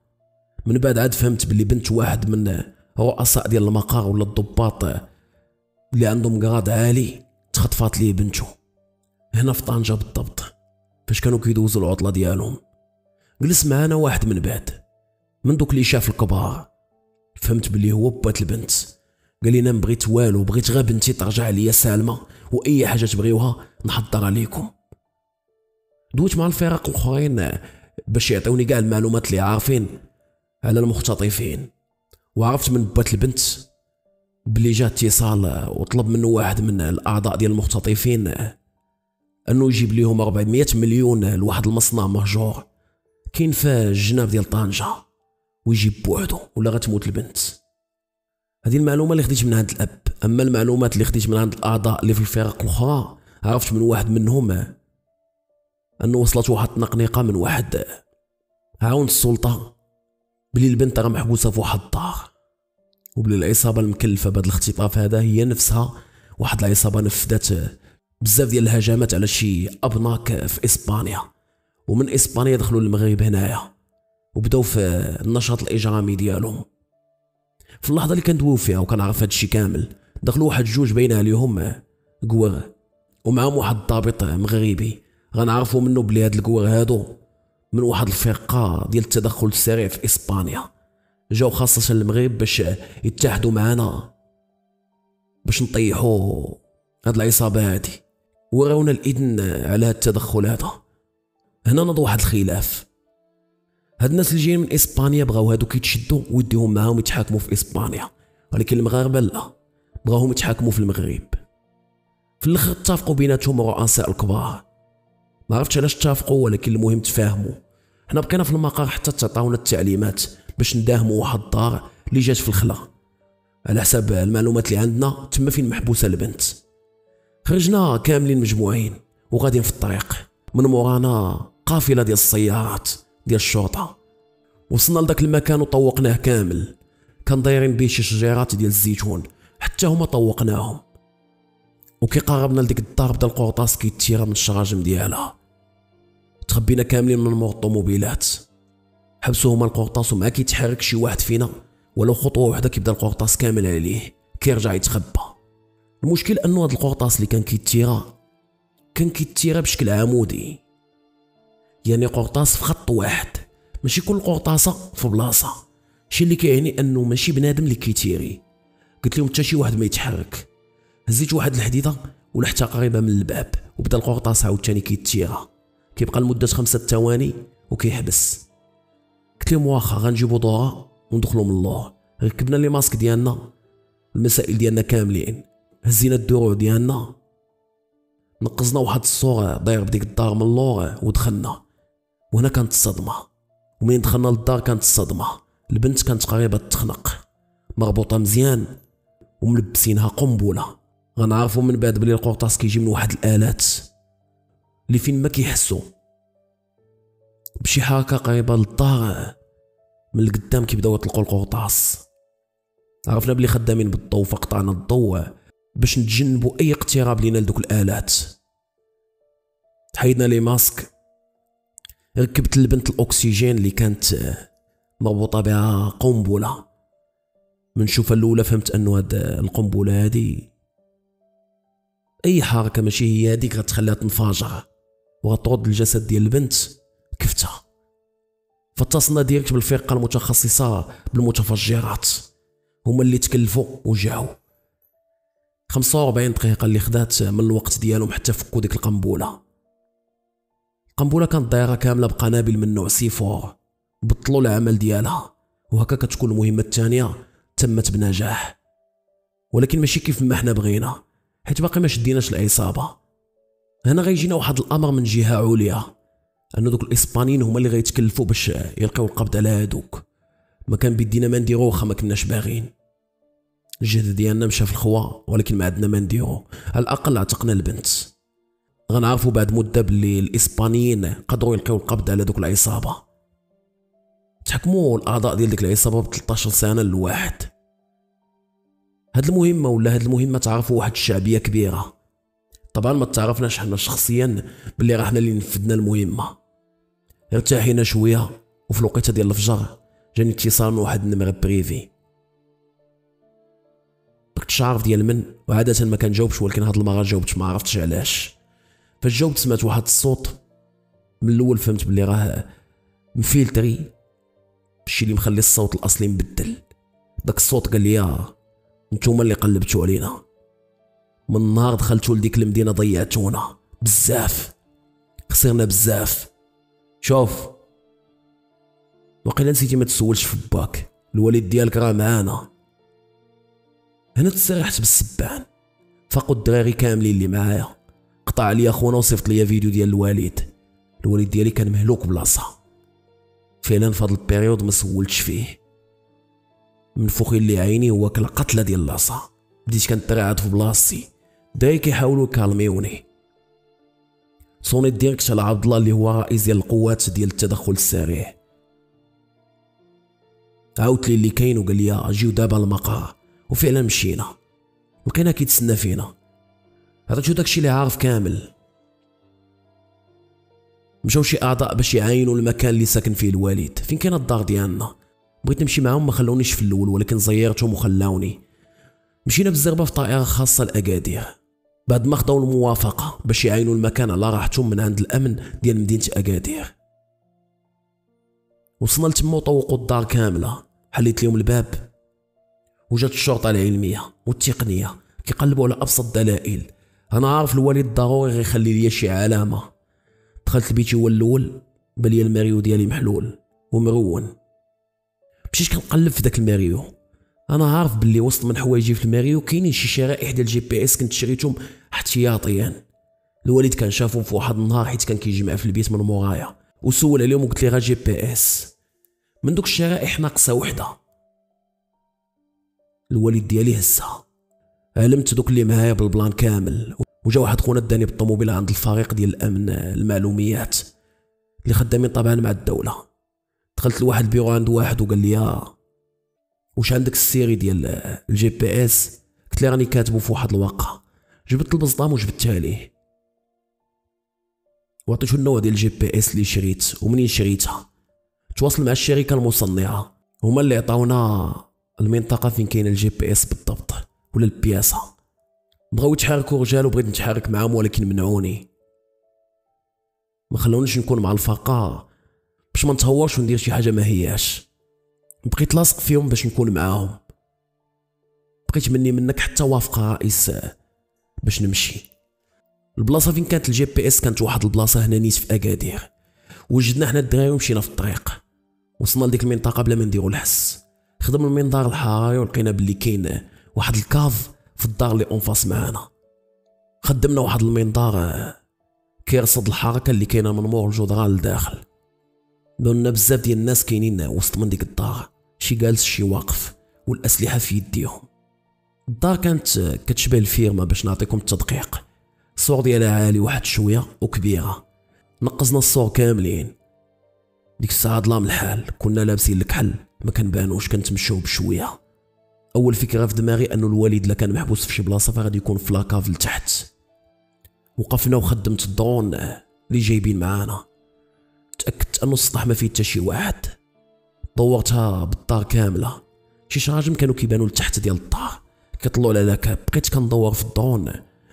من بعد عاد فهمت بلي بنت واحد من رؤساء ديال المقر ولا الضباط اللي عندهم قراد عالي تخطفات ليه بنته. هنا في طنجة بالضبط. فاش كانوا كيدوزوا العطلة ديالهم. جلس معانا واحد من بعد. من دوك اللي شاف الكبار. فهمت بلي هو بات البنت. قال لي ما بغيت والو بغيت غير بنتي ترجع ليا سالمة وأي حاجة تبغيوها نحضر عليكم. دويت مع الفرق الأخرين باش يعطيوني كاع المعلومات اللي عارفين. على المختطفين. وعرفت من بات البنت بلي جا اتصال وطلب منه واحد من الأعضاء ديال المختطفين أنه يجيب ليهم 400 مليون لواحد المصنع مهجور. كاين في الجناب ديال طنجة ويجيب بوحدو ولا غتموت البنت. هذه المعلومة اللي خديت من عند الأب. أما المعلومات اللي خديت من عند الأعضاء اللي في الفرق الأخرى عرفت من واحد منهم أنه وصلت واحد التنقنيقه من واحد. عاون السلطة. بلي البنت راه محبوسة في واحد الدار. وبلي العصابة المكلفة بهذا الاختطاف هذا هي نفسها. واحد العصابة نفذت بزاف ديال الهجمات على شي أبناك في إسبانيا. ومن إسبانيا دخلوا للمغرب هنايا. وبداو في النشاط الإجرامي ديالهم. في اللحظة اللي كندويو فيها وكنعرف هادشي كامل دخلوا واحد جوج بين عليهم قوار ومعاهم واحد الضابط مغربي. غنعرفوا منه بلي هاد القوار هادو من واحد الفرقة ديال التدخل السريع في إسبانيا. جاو خاصة المغرب باش يتحدوا معنا باش نطيحوا هاد العصابة هادي. وراونا الإذن على هاد التدخل هذا. هنا نض واحد الخلاف. هاد الناس اللي جايين من إسبانيا بغاو هادوك يتشدوا ويديهم معاهم يتحاكموا في إسبانيا. ولكن المغاربة لا بغاوهم يتحاكموا في المغرب. في الآخر اتفقوا بيناتهم رؤساء الكبار. ما عرفتش علاش اتفقوا ولكن المهم تفاهموا. حنا بقينا في المقر حتى تعطاونا التعليمات باش نداهموا واحد الدار اللي جات في الخلا. على حساب المعلومات اللي عندنا تما فين محبوسة البنت. خرجنا كاملين مجموعين وغاديين في الطريق. من مورانا قافلة ديال السيارات ديال الشرطة. وصلنا لذاك المكان وطوقناه كامل. كان دايرين به شي شجيرات ديال الزيتون حتى هما طوقناهم. وكي قربنا لديك الدار بدأ القرطاس كيتيرا من الشراجم ديالها. تخبينا كاملين من مور الطوموبيلات حبسوا هما القرطاس وما كيتحرك شي واحد فينا. ولو خطوة واحدة كيبدا القرطاس كامل عليه. كيرجع يتخبى. المشكل أنه هذا القرطاس اللي كان كيتيرا كان كيتيرا بشكل عمودي. يعني قرطاس في خط واحد. ماشي كل قرطاسة في بلاصة. شي اللي كيعني أنه ماشي بنادم اللي كيتيري. قلت لهم حتى شي واحد ما يتحرك. هزيت واحد الحديده ولحتها قريبة من الباب. وبدا القرطاس عاوتاني كيتيرا. كيبقى لمده خمسة ثواني وكيحبس. قلت لهم واخا غنجيبو ضورة وندخلوا من اللور. ركبنا les masques ديالنا. المسائل ديالنا كاملين. هزينا الدروع ديالنا. نقزنا واحد السور داير بديك الدار من اللور ودخلنا. وهنا كانت الصدمة. ومين دخلنا للدار كانت الصدمة. البنت كانت قريبة تخنق مربوطة مزيان. وملبسينها قنبلة. غنعرفوا من بعد بلي القرطاس كيجي من واحد الآلات. اللي فين ما كيحسوا بشي حركة قريبة للدار من القدام كيبداو يطلقوا القرطاس عرفنا بلي خدامين بالضوء فقطعنا الضوء باش نتجنبوا أي اقتراب لينا لدوك الآلات. تحيدنا لي ماسك. ركبت البنت الأكسجين اللي كانت مربوطة بها قنبلة. من شوفها الأولى فهمت انه هاد القنبلة هادي. أي حركة ماشي هي هذيك غتخليها تنفجر وغترد الجسد ديال البنت كفتها. فاتصلنا ديريكت بالفرقة المتخصصة بالمتفجرات. هما اللي تكلفوا وجاو 45 دقيقة اللي خدات من الوقت ديالهم حتى فكوا ديك القنبلة. القنبلة كانت دايرة كاملة بقنابل من نوع C four. بطلوا العمل ديالها. وهكا كتكون المهمة الثانية تمت بنجاح. ولكن ماشي كيف ما حنا بغينا حيت باقي ما شديناش العصابة. هنا غيجينا واحد الأمر من جهة عليا. ان دوك الإسبانيين هما اللي غيتكلفوا باش يلقاو القبض على هادوك. ما كان بيدينا ما نديرو واخا ما كناش باغيين. الجهد ديالنا مشى في الخوا ولكن ما عندنا ما نديرو. على الأقل عتقنا البنت. غنعرفوا بعد مدة باللي الإسبانيين قدروا يلقاو القبض على دوك العصابة. تحكموا الأعضاء ديال ديك العصابة ب 13 سنه لواحد. هاد المهمة ولا هاد المهمة تعرفوا واحد الشعبية كبيرة. طبعا ما تعرفناش حنا شخصيا باللي راه حنا اللي نفذنا المهمة. ارتاحينا شوية وفي الوقيته ديال الفجر جاني اتصال من واحد النمرة privé. كنتش عارف ديال من؟ وعادة ما كنجاوبش ولكن هاد المرة جاوبت ما عرفتش علاش. فاش جاوبت سمعت واحد الصوت من الأول فهمت بلي راه مفيلتري الشي اللي مخلي الصوت الأصلي مبدل. داك الصوت قال لي نتوما اللي قلبتوا علينا. من النهار دخلتوا لديك المدينة ضيعتونا. بزاف. خسرنا بزاف. شوف. وقيلا نسيتي ما تسولش في باك. الوالد ديالك راه معانا. هنا تسرحت بالسبان. فاقوا الدراري كاملين اللي معايا. قطع عليا خونا وصيفط ليا فيديو ديال الوالد. الوالد ديالي كان مهلوك بلاصة. فعلا في هاد البيريود ما سولتش فيه. من فوقي اللي عيني هو كلا قتله ديال العصا بديت كنترعد في بلاصتي. الدراري كيحاولوا يكالميوني. صونيت direct على عبد الله اللي هو رئيس ديال القوات ديال التدخل السريع. عاودت ليه اللي كاين وقال لي اجيو دابا المقر وفعلا مشينا. لقينا كيتسنى فينا. عطيتو داكشي اللي عارف كامل. مشاو شي اعضاء باش يعاينوا المكان اللي ساكن فيه الوالد. فين كاين الدار ديالنا؟ بغيت نمشي معاهم ما خلونيش في الأول ولكن زيرتهم وخلاوني. مشينا بالزربة في طائرة خاصة لاكادير بعد ما خداو الموافقة باش يعاينوا المكان على راحتهم من عند الأمن ديال مدينة أكادير. وصلنا لتما وطوقوا الدار كاملة. حليت لهم الباب. وجات الشرطة العلمية والتقنية كيقلبوا على أبسط دلائل. أنا عارف الوالد ضروري غيخلي لي شي علامة. دخلت لبيتي هو الأول بلي الماريو ديالي محلول ومرون. مشيت كنقلب في داك الماريو أنا عارف باللي وسط من حوايجي في الماريو كاينين شي شرائح ديال ال GPS كنت شريتهم احتياطيا. الوالد كان شافهم في واحد النهار حيت كان كيجمع في البيت من مورايا وسول عليهم وقلت ليه غا GPS. من دوك الشرائح ناقصة وحدة. الوالد ديالي هزها. علمت دوك اللي معايا بالبلان كامل وجا واحد خونا داني بالطوموبيله عند الفريق ديال الأمن المعلوميات اللي خدامين طبعا مع الدولة. دخلت لواحد البيرو عند واحد وقال لي واش عندك ال série ديال ال GPS قلت ليه راني كاتبه في واحد الورقه جبت البزطام وجبتها ليه وعطيتو النوع ديال ال GPS اللي شريت ومنين شريتها. تواصل مع الشركة المصنعة. هما اللي عطاونا المنطقة فين كاين ال GPS بالضبط ولا البياسة. بغاو يتحركوا رجال وبغيت نتحرك معاهم ولكن منعوني. ما خلونيش نكون مع الفرقة باش ما نتهورش وندير شي حاجة ما هياش. بقيت لاصق فيهم باش نكون معاهم. بقيت مني منك حتى وافق رئيس باش نمشي. البلاصة فين كانت؟ ال GPS كانت واحد البلاصة هنا نيت في أكادير. وجدنا حنا الدراري ومشينا في الطريق. وصلنا لديك المنطقة بلا ما نديرو الحس. خدم المنظار الحراري ولقينا باللي كاين واحد la cave في الدار اللي en face معانا. خدمنا واحد المنظار كيرصد الحركة اللي كاينة من مور الجدران لداخل. دونا بزاف ديال الناس كاينين وسط من ديك الدار. شي جالس شي واقف والأسلحة في يديهم. الدار كانت كتشبه الفيرما باش نعطيكم التدقيق. السور ديالها عالي واحد شوية وكبيرة. نقزنا السور كاملين. ديك الساعة ظلام الحال. كنا لابسين الكحل. ما كنبانوش كنتمشاو بشوية. أول فكرة في دماغي أنه الوالد لا كان محبوس في شي بلاصة فغادي يكون في la cave لتحت وقفنا وخدمت الدرون اللي جايبين معانا. تأكدت أنه السطح ما فيه حتى شي واحد؟ دورتها بالدار كاملة. شي شراجم كانوا كيبانوا لتحت ديال الدار. كيطلعوا على la cave بقيت كندور في الدرون.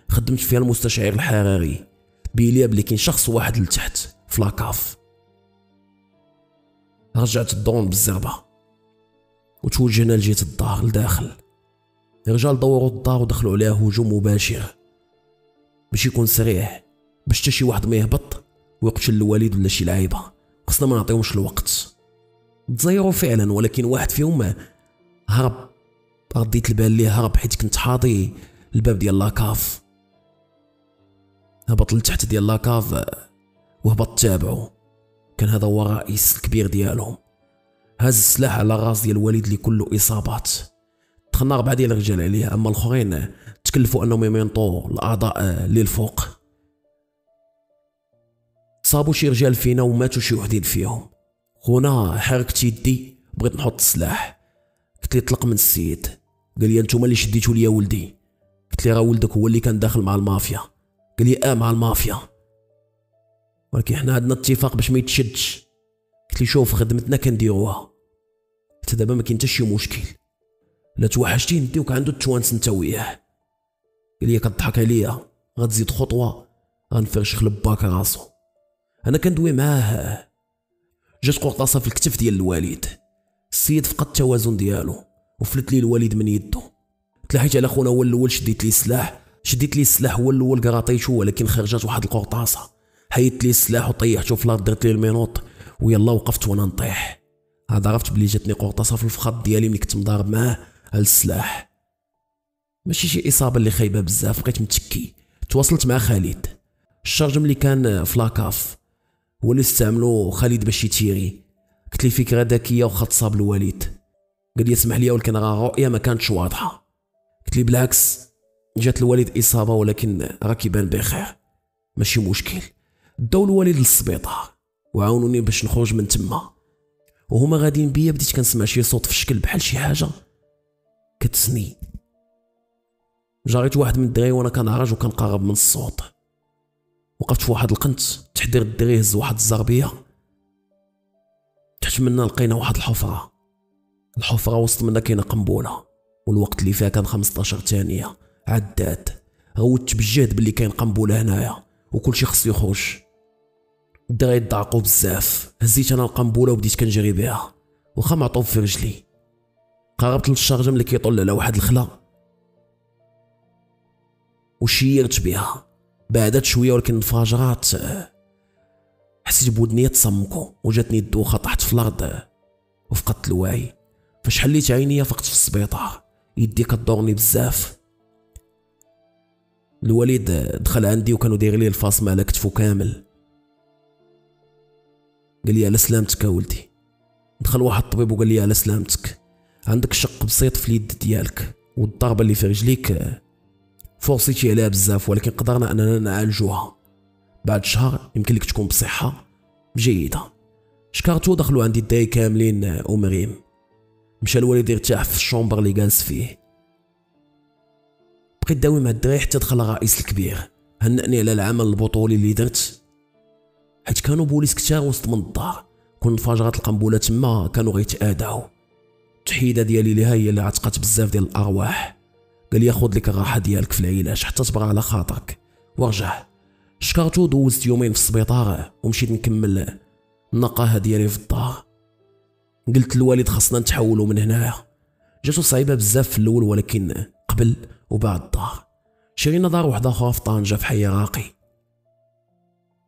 خدمت فيها المستشعر الحراري. بان لي بلي كاين شخص واحد لتحت في la cave رجعت الدرون بالزربة. وتوجهنا لجهة الدار لداخل. الرجال دوروا الدار ودخلوا عليها هجوم مباشر. باش يكون سريع باش حتى شي واحد ما يهبط. ويقتل الوالد ولا شي لعيبة. خصنا ما نعطيهمش الوقت. تزيروا فعلا ولكن واحد فيهم هرب. رديت البال ليه هرب حيت كنت حاضي الباب ديال لاكاف هبط لتحت ديال لاكاف وهبط تابعو. كان هذا هو الرئيس الكبير ديالهم. هز السلاح على راس ديال الوالد اللي كله إصابات. دخلنا اربعه ديال الرجال عليه. أما الآخرين تكلفوا أنهم يمينطوا الأعضاء للفوق. صابوا شي رجال فينا وماتوا شي وحدين فيهم. خونا حركت يدي بغيت نحط السلاح. قلت لي طلق من السيد. قال لي انتوما اللي شديتوا ليا ولدي. قلت لي راه ولدك هو اللي كان داخل مع المافيا. قال لي آه مع المافيا. ولكن حنا عندنا اتفاق باش ما يتشدش. قلت لي شوف خدمتنا كنديروها. قلت دابا ما كاين حتى شي مشكل. لا توحشتي نديوك عنده التوانس انت وياه. قال لي كضحك عليا. غتزيد خطوة غنفرش خلباك راسو. أنا كندوي معاه. جات قرطاسة في الكتف ديال الوالد السيد فقد التوازن ديالو وفلت لي الوالد من يدو. تلاحيت على خونا هو الأول شديت لي السلاح. شديت لي السلاح هو الأول قراطيشو ولكن خرجت واحد القرطاسة. حيدت لي السلاح وطيحته في الأرض درت لي المينوط. ويلا وقفت وأنا نطيح. هذا عرفت بلي جاتني قرطاسة في الفخذ ديالي ملي كنت مضارب معاه على السلاح. ماشي شي إصابة اللي خايبة بزاف بقيت متكي تواصلت مع خالد. الشرجم اللي كان في لاكاف. اللي استعملو خالد باش يتيري قلت لي فكره ذكية وخا تصاب الوالد. قال لي اسمح لي ولكن راه الرؤيه ما كانتش واضحة. قلت لي بالعكس جات الوالد إصابة ولكن راه كيبان بخير. ماشي مشكل. داو الوالد للسبيطار وعاونوني باش نخرج من تما. وهما غاديين بيا بديت كنسمع شي صوت في الشكل بحال شي حاجة. كتسني. جريت واحد من الدراري وأنا كنعرج وكنقرب من الصوت. وقفت في واحد القنت تحضير الدري هز واحد الزربية. تحت منا لقينا واحد الحفرة. الحفرة وسط منا كاينة قنبله والوقت اللي فيها كان 15 ثانية. عداد غوت بالجهد باللي كاين قنبله هنايا وكلشي خص يخرج. الدراري ضعقوا بزاف. هزيت أنا القنبله وبديت كنجري بها واخا معطوب في رجلي. قربت للشرجم اللي كيطل على واحد الخلا. وشيرت بها. بعدت شوية ولكن انفجرات حسيت بودني تصمكو وجاتني الدوخة طحت في الأرض وفقدت الوعي. فاش حليت عينيا فقت في السبيطار. يدي كدورني بزاف. الوليد دخل عندي وكانوا دايرين لي الفاصمه على كتفو كامل. قال لي على سلامتك ولدي. دخل واحد الطبيب وقال لي على سلامتك. عندك شق بسيط في اليد ديالك والضربة اللي في رجليك فورسيتي عليها بزاف ولكن قدرنا أننا نعالجوها. بعد شهر يمكن لك تكون بصحة جيدة. شكرتو دخلوا عندي الدراري كاملين ومريم مشى الوالد يرتاح في ال chambre اللي جالس فيه. بقيت داوي مع الدراري حتى دخل الرئيس الكبير. هنأني على العمل البطولي اللي درت. حيت كانوا بوليس كتار وسط من الدار. كون انفجرت القنبلة تما كانوا غيتآداو. التحيدة ديالي ليها هي اللي عتقات بزاف ديال الأرواح. قال لي خذ لك الراحه ديالك في العلاج حتى تبرى على خاطرك. ورجع شكرتو دوزت يومين في السبيطار ومشيت نكمل النقاهة ديالي في الدار. قلت للوالد خاصنا نتحولوا من هنايا جاتو صعيبة بزاف في الأول ولكن قبل وبعد الدار. شرينا دار واحدة أخرى في طنجة في حي راقي.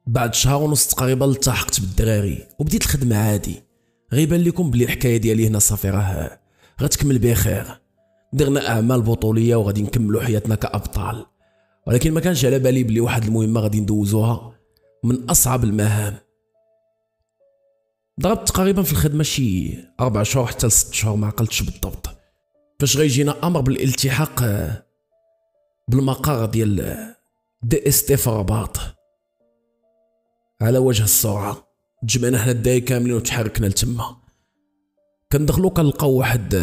بعد شهر ونص تقريبا التحقت بالدراري وبديت الخدمة عادي. غيبان لكم بلي الحكاية ديالي هنا صافي راه غتكمل بخير. درنا أعمال بطولية وغادي نكملوا حياتنا كأبطال. ولكن ما كانش على بالي بلي واحد المهمة غادي ندوزوها من أصعب المهام. ضربت تقريبا في الخدمة شي أربع شهور حتى لست شهور ما عقلتش بالضبط. فاش غيجينا أمر بالالتحاق بالمقر ديال DST في الرباط على وجه السرعة. تجمعنا حنا الدراري كاملين وتحركنا لتما. كندخلو كنلقاو واحد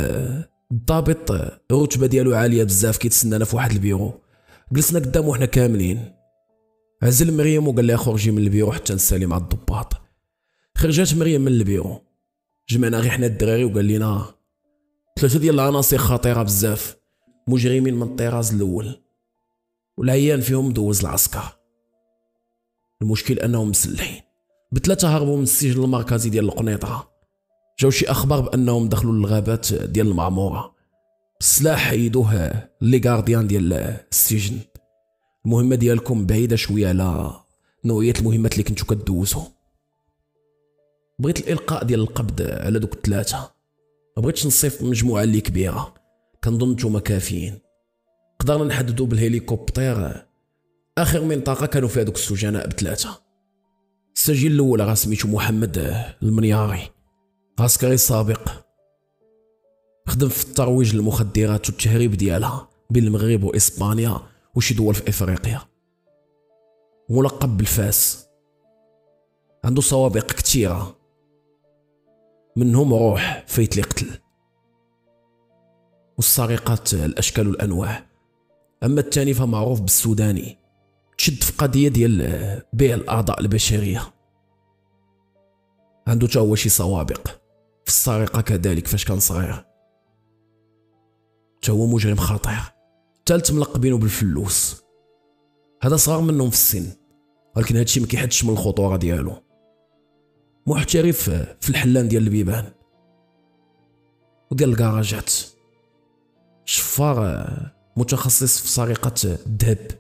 الضابط الرتبه ديالو عالية بزاف كيتسنانا في واحد البيرو. جلسنا قدامو حنا كاملين. عزل مريم وقال لها خرجي من البيرو حتى نسالي مع الضباط. خرجت مريم من البيرو. جمعنا غير حنا الدراري وقال لنا ثلاثة ديال العناصر خطيرة بزاف مجرمين من الطراز الأول. والعيان فيهم دوز العسكر. المشكل أنهم مسلحين. بثلاثة هربوا من السجن المركزي ديال القنيطرة. جاو شي أخبار بأنهم دخلوا للغابات ديال المعمورة. بالسلاح حيدوه لي غارديان ديال السجن. المهمة ديالكم بعيدة شوية على نوعية المهمات اللي كنتو كدوزو. بغيت الإلقاء ديال القبض على دوك الثلاثه ما بغيتش نصيف مجموعة اللي كبيرة. كنظن نتوما كافيين. قدرنا نحددوا بالهليكوبتر آخر منطقة كانوا فيها دوك السجناء بثلاثه السجين الأول راه سميتو محمد المنياري. عسكري سابق. خدم في الترويج للمخدرات والتهريب ديالها بين المغرب وإسبانيا وشي دول في إفريقيا. ملقب بالفاس. عنده سوابق كثيرة. منهم روح فايت لي قتل. والسرقات الأشكال والأنواع. أما الثاني فمعروف بالسوداني. تشد في قضية ديال بيع الأعضاء البشرية. عنده تا هو شي سوابق. في السرقة كذلك فاش كان صغير؟ تا هو مجرم خطير. ثالث ملقبينه بالفلوس. هذا صغار منهم في السن ولكن هادشي ما كيحدش من الخطورة ديالو. محترف في الحلان ديال البيبان. وديال الكراجات. شفار متخصص في سرقة الذهب.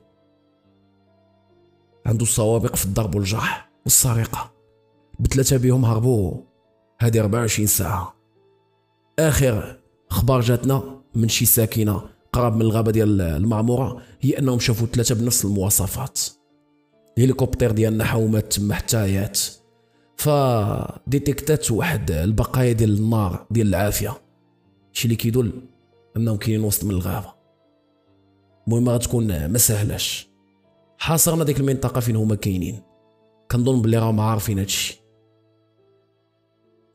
عنده السوابق في الضرب والجرح والسرقة. بثلاثة بهم هربوا هذه 24 ساعة. آخر أخبار جاتنا من شي ساكنة قراب من الغابة ديال المعمورة هي أنهم شافوا ثلاثة بنفس المواصفات. الهليكوبتر ديالنا حومات تما حتى عيات فديتيكتات واحد البقايا ديال النار ديال العافية. شي اللي كيدل أنهم كاينين وسط من الغابة. المهم غتكون ما سهلاش. حاصرنا ديك المنطقة فين هما كاينين. كنظن بلي راهم عارفين هادشي.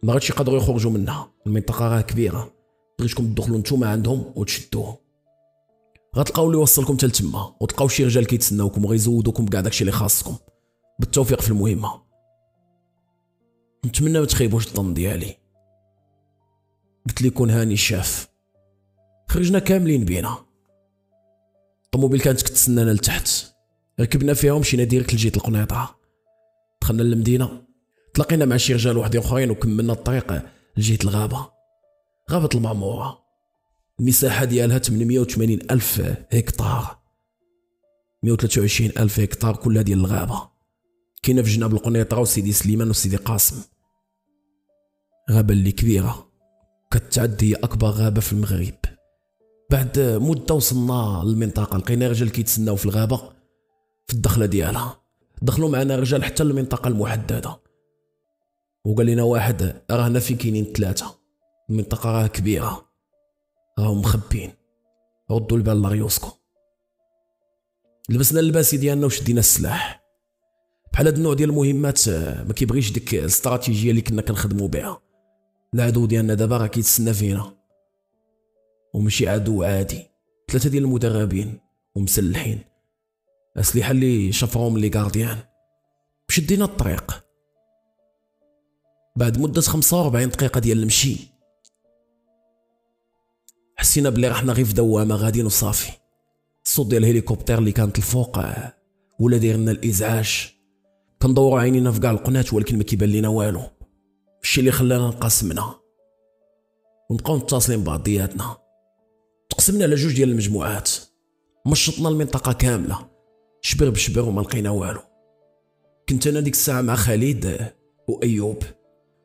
ما غاديش يقدروا يخرجوا منها. المنطقة راه كبيرة. بغيتكم تدخلوا نتوما عندهم وتشدوهم. غتلقاو اللي يوصلكم حتى لتما وتلقاو شي رجال كيتسناوكم وغيزودوكم بكاع داكشي اللي خاصكم. بالتوفيق في المهمة. نتمنى ما تخيبوش الظن ديالي. قلت ليه كون هاني الشاف خرجنا كاملين بينا. الطوموبيل كانت كتسنانا لتحت. ركبنا فيها ومشينا direct لجهة القنيطره دخلنا للمدينة. تلاقينا مع شي رجال وحدين اخرين وكملنا الطريق لجهة الغابة. غابة المعمورة. المساحة ديالها 880 ألف هكتار. 123 ألف هكتار كلها ديال الغابة. كاينة في جناب القنيطرة وسيدي سليمان وسيدي قاسم. غابة اللي كبيرة. كتعد هي أكبر غابة في المغرب. بعد مدة وصلنا للمنطقة. لقينا رجال كيتسناو في الغابة في الدخلة ديالها. دخلوا معنا رجال حتى للمنطقة المحددة. وقال لنا واحد راه هنا فين كاينين ثلاثة المنطقة راه كبيرة. راهم مخبين ردوا البال لريوسكو لبسنا اللباسي ديالنا وشدينا السلاح. بحال هاد النوع ديال المهمات ما كيبغيش ديك الاستراتيجية اللي كنا كنخدموا بها. العدو ديالنا دابا راه كيتسنى فينا. ومشي عدو عادي. ثلاثة ديال المدربين ومسلحين. أسلحة اللي شفروهم لي غارديان. شدينا الطريق. بعد مدة 45 دقيقة ديال المشي. حسينا بلي رحنا غير في دوامة غاديين وصافي الصوت ديال الهليكوبتر اللي كانت الفوق ولا داير لنا الإزعاج. كندورو عينينا في كاع القناة ولكن ما كيبان لينا والو. الشي اللي خلانا نقاسمنا. ونبقاو متصلين بعضياتنا تقسمنا على جوج ديال المجموعات. مشطنا المنطقة كاملة. شبر بشبر وما لقينا والو. كنت أنا ديك الساعة مع خالد وأيوب.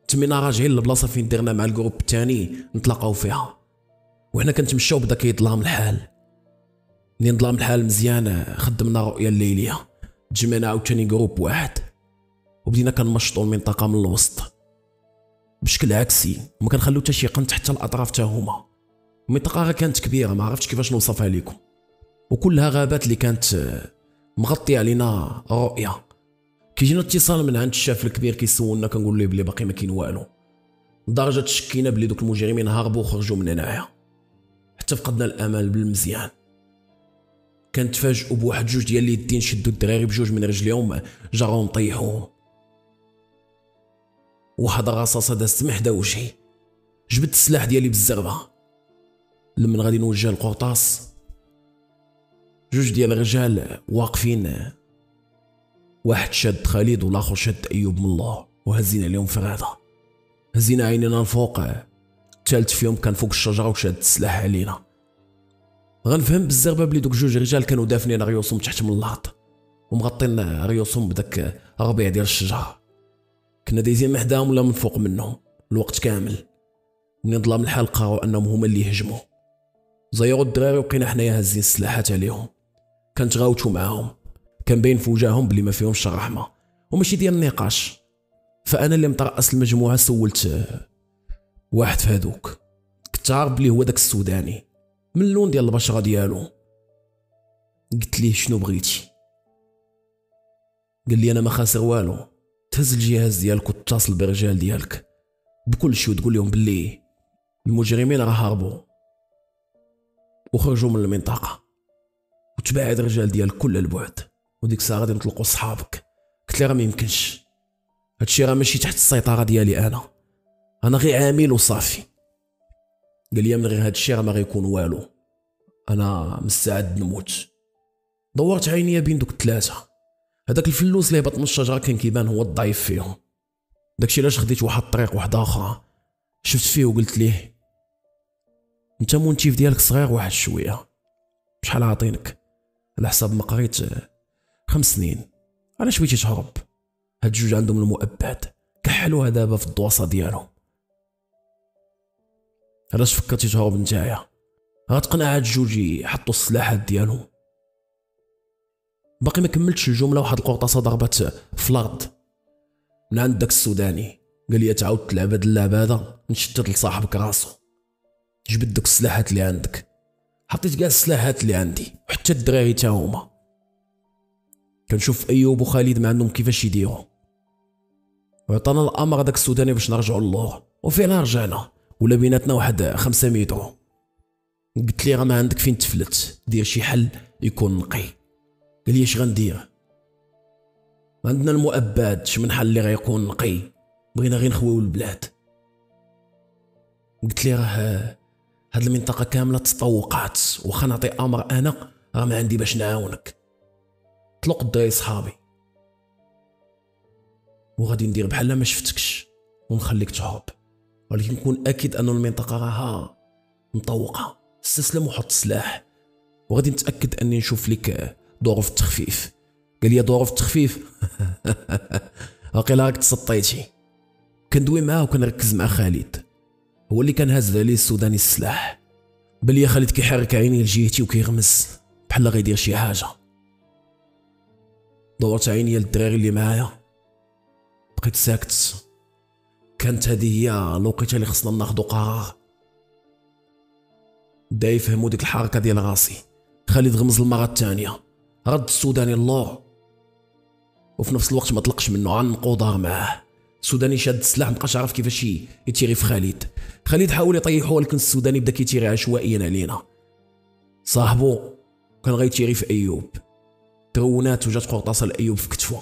تمينا راجعين للبلاصة فين درنا مع ال groupe الثاني نتلاقاو فيها. وحنا كنتمشاو بدا كيظلام الحال. منين ظلام الحال مزيان خدمنا رؤية الليلية. تجمعنا عاوتاني groupe واحد. وبدينا كنمشطو المنطقة من الوسط. بشكل عكسي وما كنخلو حتى شي قنت حتى الأطراف تا هما. المنطقة راه كانت كبيرة ما عرفتش كيفاش نوصفها لكم وكلها غابات اللي كانت مغطية علينا رؤية كيجينا اتصال من عند الشاف الكبير كيسولنا كنقول ليه بلي باقي ما كاين والو. لدرجة تشكينا بلي دوك المجرمين هربوا وخرجوا من هنايا. حتى فقدنا الأمل بالمزيان. كنتفاجئوا بواحد جوج ديال اليدين شدوا الدراري بجوج من رجليهم جراهم طيحوهم. واحد الرصاصة دازت محدا وجهي. جبت السلاح ديالي بالزربة. لمن غادي نوجه القرطاس. جوج ديال الرجال واقفين واحد شاد خالد والآخر شاد أيوب من الله. وهزينا عليهم فراده هزينا عينينا الفوق الثالث فيهم كان فوق الشجرة وشاد السلاح علينا. غنفهم بالزربه بلي دوك جوج رجال كانوا دافنين ريوسهم تحت من اللاط. ومغطين ريوسهم بداك الربيع ديال الشجرة. كنا دايزين محداهم ولا من فوق منهم. الوقت كامل. منين ظلام الحال لقاو انهم هما اللي هجموا زيروا الدراري وبقينا حنايا هازين السلاحات عليهم. كنتغاوتوا معاهم. كان باين في وجههم بلي ما فيهمش الرحمة. وماشي ديال النقاش. فأنا اللي مترأس المجموعة سولت واحد في هذوك كنت عارف بلي هو داك السوداني. من اللون ديال البشرة ديالو. قلت ليه شنو بغيتي؟ قال لي أنا ما خاسر والو. تهز الجهاز ديالك وتتصل بالرجال ديالك. بكل شيء وتقول لهم باللي المجرمين راه هربوا. وخرجوا من المنطقة. وتباعد الرجال ديالك كل البعد. وديك الساعة غادي نطلقوا صحابك. قلت لي راه ما يمكنش. هادشي راه ماشي تحت السيطرة ديالي أنا. أنا غير عامل وصافي. قال لي من غير هادشي راه ما غيكون والو. أنا مستعد نموت. دورت عينيا بين دوك الثلاثه هذاك الفلوس اللي هبط من الشجرة كان كيبان هو الضعيف فيهم. داكشي علاش خديت واحد الطريق واحدة أخرى شفت فيه وقلت ليه. أنت مونتيف ديالك صغير واحد شوية. شحال عاطينك؟ على حساب ما قريت خمس سنين. علاش بغيتي تهرب؟ هاد جوج عندهم المؤبد. كحلوها دابا في الدواسة ديالهم. علاش فكرتي تهرب نتايا؟ غتقنع هاد الجوج يحطوا السلاحات ديالهم. باقي ما كملتش الجملة واحد القرطاسه ضربت في الأرض. من عند داك السوداني. قال لي تعاود تلعب هاد اللعبة هذا نشتت لصاحبك راسو. جبد دوك السلاحات اللي عندك. حطيت كاع السلاحات اللي عندي وحتى الدراري تا هما. كنشوف ايوب وخالد ما عندهم كيفاش يديروا. وعطانا الأمر داك السوداني باش نرجعوا للور وفعلا رجعنا. ولا بيناتنا واحد خمسة متر. قلت ليه راه ما عندك فين تفلت. دير شي حل يكون نقي. قال لي اش غندير؟ عندنا المؤبد شمن اللي غيكون نقي. بغينا غير نخويو البلاد. قلت ليه راه هاد المنطقة كاملة تطوقات. واخا نعطي أمر أنا راه ما عندي باش نعاونك. طلق الدراري صحابي. وغادي ندير بحال ما شفتكش ونخليك تهرب ولكن نكون أكيد ان المنطقة راها مطوقة. استسلم وحط السلاح وغادي نتأكد أني نشوف لك ظروف التخفيف. قال لي ظروف التخفيف؟ واقيلا راك تسطيتي. كندوي معاه وكنركز مع خالد. هو اللي كان هاز عليه السوداني السلاح. بان ليا خالد كيحرك عينيه لجهتي وكيغمز. بحال غيدير شي حاجة. دورت عيني للدراري اللي معايا. بقيت ساكت. كانت هذه هي الوقيته اللي خصنا ناخذ قرار بدا يفهموا ديك الحركة ديال راسي. خالد غمز المرة الثانية رد السوداني اللور. وفي نفس الوقت ما طلقش منه. عنقو دار معاه. السوداني شاد السلاح مبقاش عارف كيفاش يتيري في خالد. خالد حاول يطيحو ولكن السوداني بدا كيتيري عشوائيا علينا. صاحبو كان غيتيري في أيوب. ترونات وجات قرطاسه لايوب في كتفو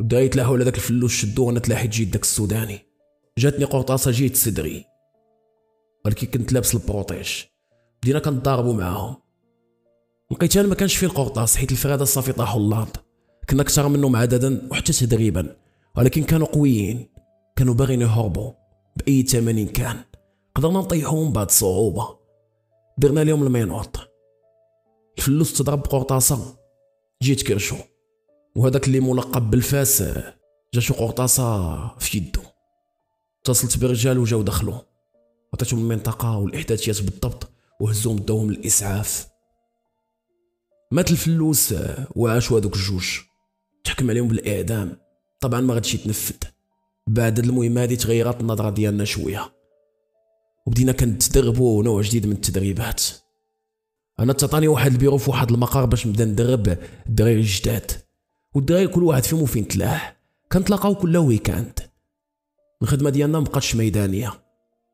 بدا يتلاحو على داك الفلوس شدو وأنا تلاحيت جيت داك السوداني. جاتني قرطاسه جيت صدري. ولكن كنت لابس ال protège بدينا كنضاربو معاهم. أنا ما كانش فيه القرطاس حيت الفرادة صافي طاحوا اللارض كنا أكثر منهم عددا وحتى تدريبا. ولكن كانوا قويين. كانوا باغيين يهربوا بأي ثمن كان. قدرنا نطيحوهم بعد صعوبة. درنا لهم المينوط. الفلوس تضرب بقرطاسه جيت كرشو وهذاك اللي ملقب بالفاس جا شو قرطاسة في يدو. اتصلت برجال وجاو دخلوا عطيتهم المنطقة والإحداثيات بالضبط وهزوهم داوهم للإسعاف. مات الفلوس وعاشوا هذوك الجوج. تحكم عليهم بالإعدام. طبعا ما غاديش يتنفذ. بعد المهمه هادي تغيرت النظرة ديالنا شوية. وبدينا كنتدربوا نوع جديد من التدريبات. أنا تعطاني واحد البيرو في واحد المقر باش نبدا ندرب الدراري الجداد. والدراري كل واحد فيهم فين تلاح كنتلاقاو كل week-end. الخدمة ديالنا مبقاتش ميدانية.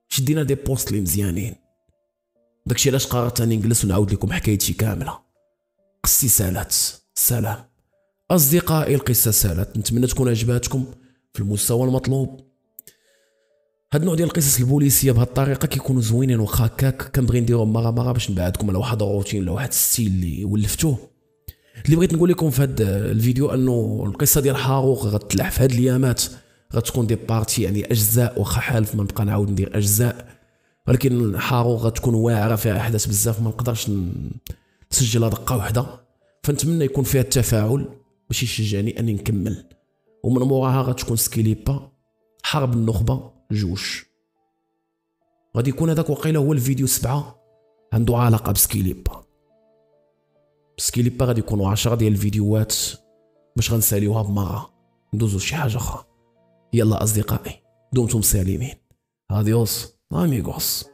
شدينا des postes اللي مزيانين. داكشي علاش قررت أني نجلس ونعاود لكم حكايتي كاملة. قصتي سالات. سلام. أصدقائي القصة سالت نتمنى تكون عجباتكم في المستوى المطلوب. هاد النوع ديال القصص البوليسية بهاد الطريقة كيكونوا زوينين واخا هكاك كنبغي نديرهم مرة مرة باش نبعدكم على واحد الروتين ولا واحد ال style اللي ولفتوه. اللي بغيت نقول لكم في هذا الفيديو أنه القصة ديال حاروق غتلح في هاد الأيامات. غتكون des parties يعني أجزاء واخا حالف ما نبقى نعاود ندير أجزاء. ولكن حاروق غتكون واعرة فيها أحداث بزاف ما نقدرش نسجلها دقه واحدة فنتمنى يكون فيها التفاعل باش يشجعني أني نكمل. ومن موراها غتكون سكيليبا حرب النخبة. جوج غادي يكون هذاك وقيله هو الفيديو سبعة عنده علاقة بسكيليبا. بسكيليبا غادي يكونوا عشرة ديال الفيديوهات باش غنساليوها بمرة. ندوزو شي حاجة أخرى. يلا أصدقائي دمتم سالمين. اديوس اميغوس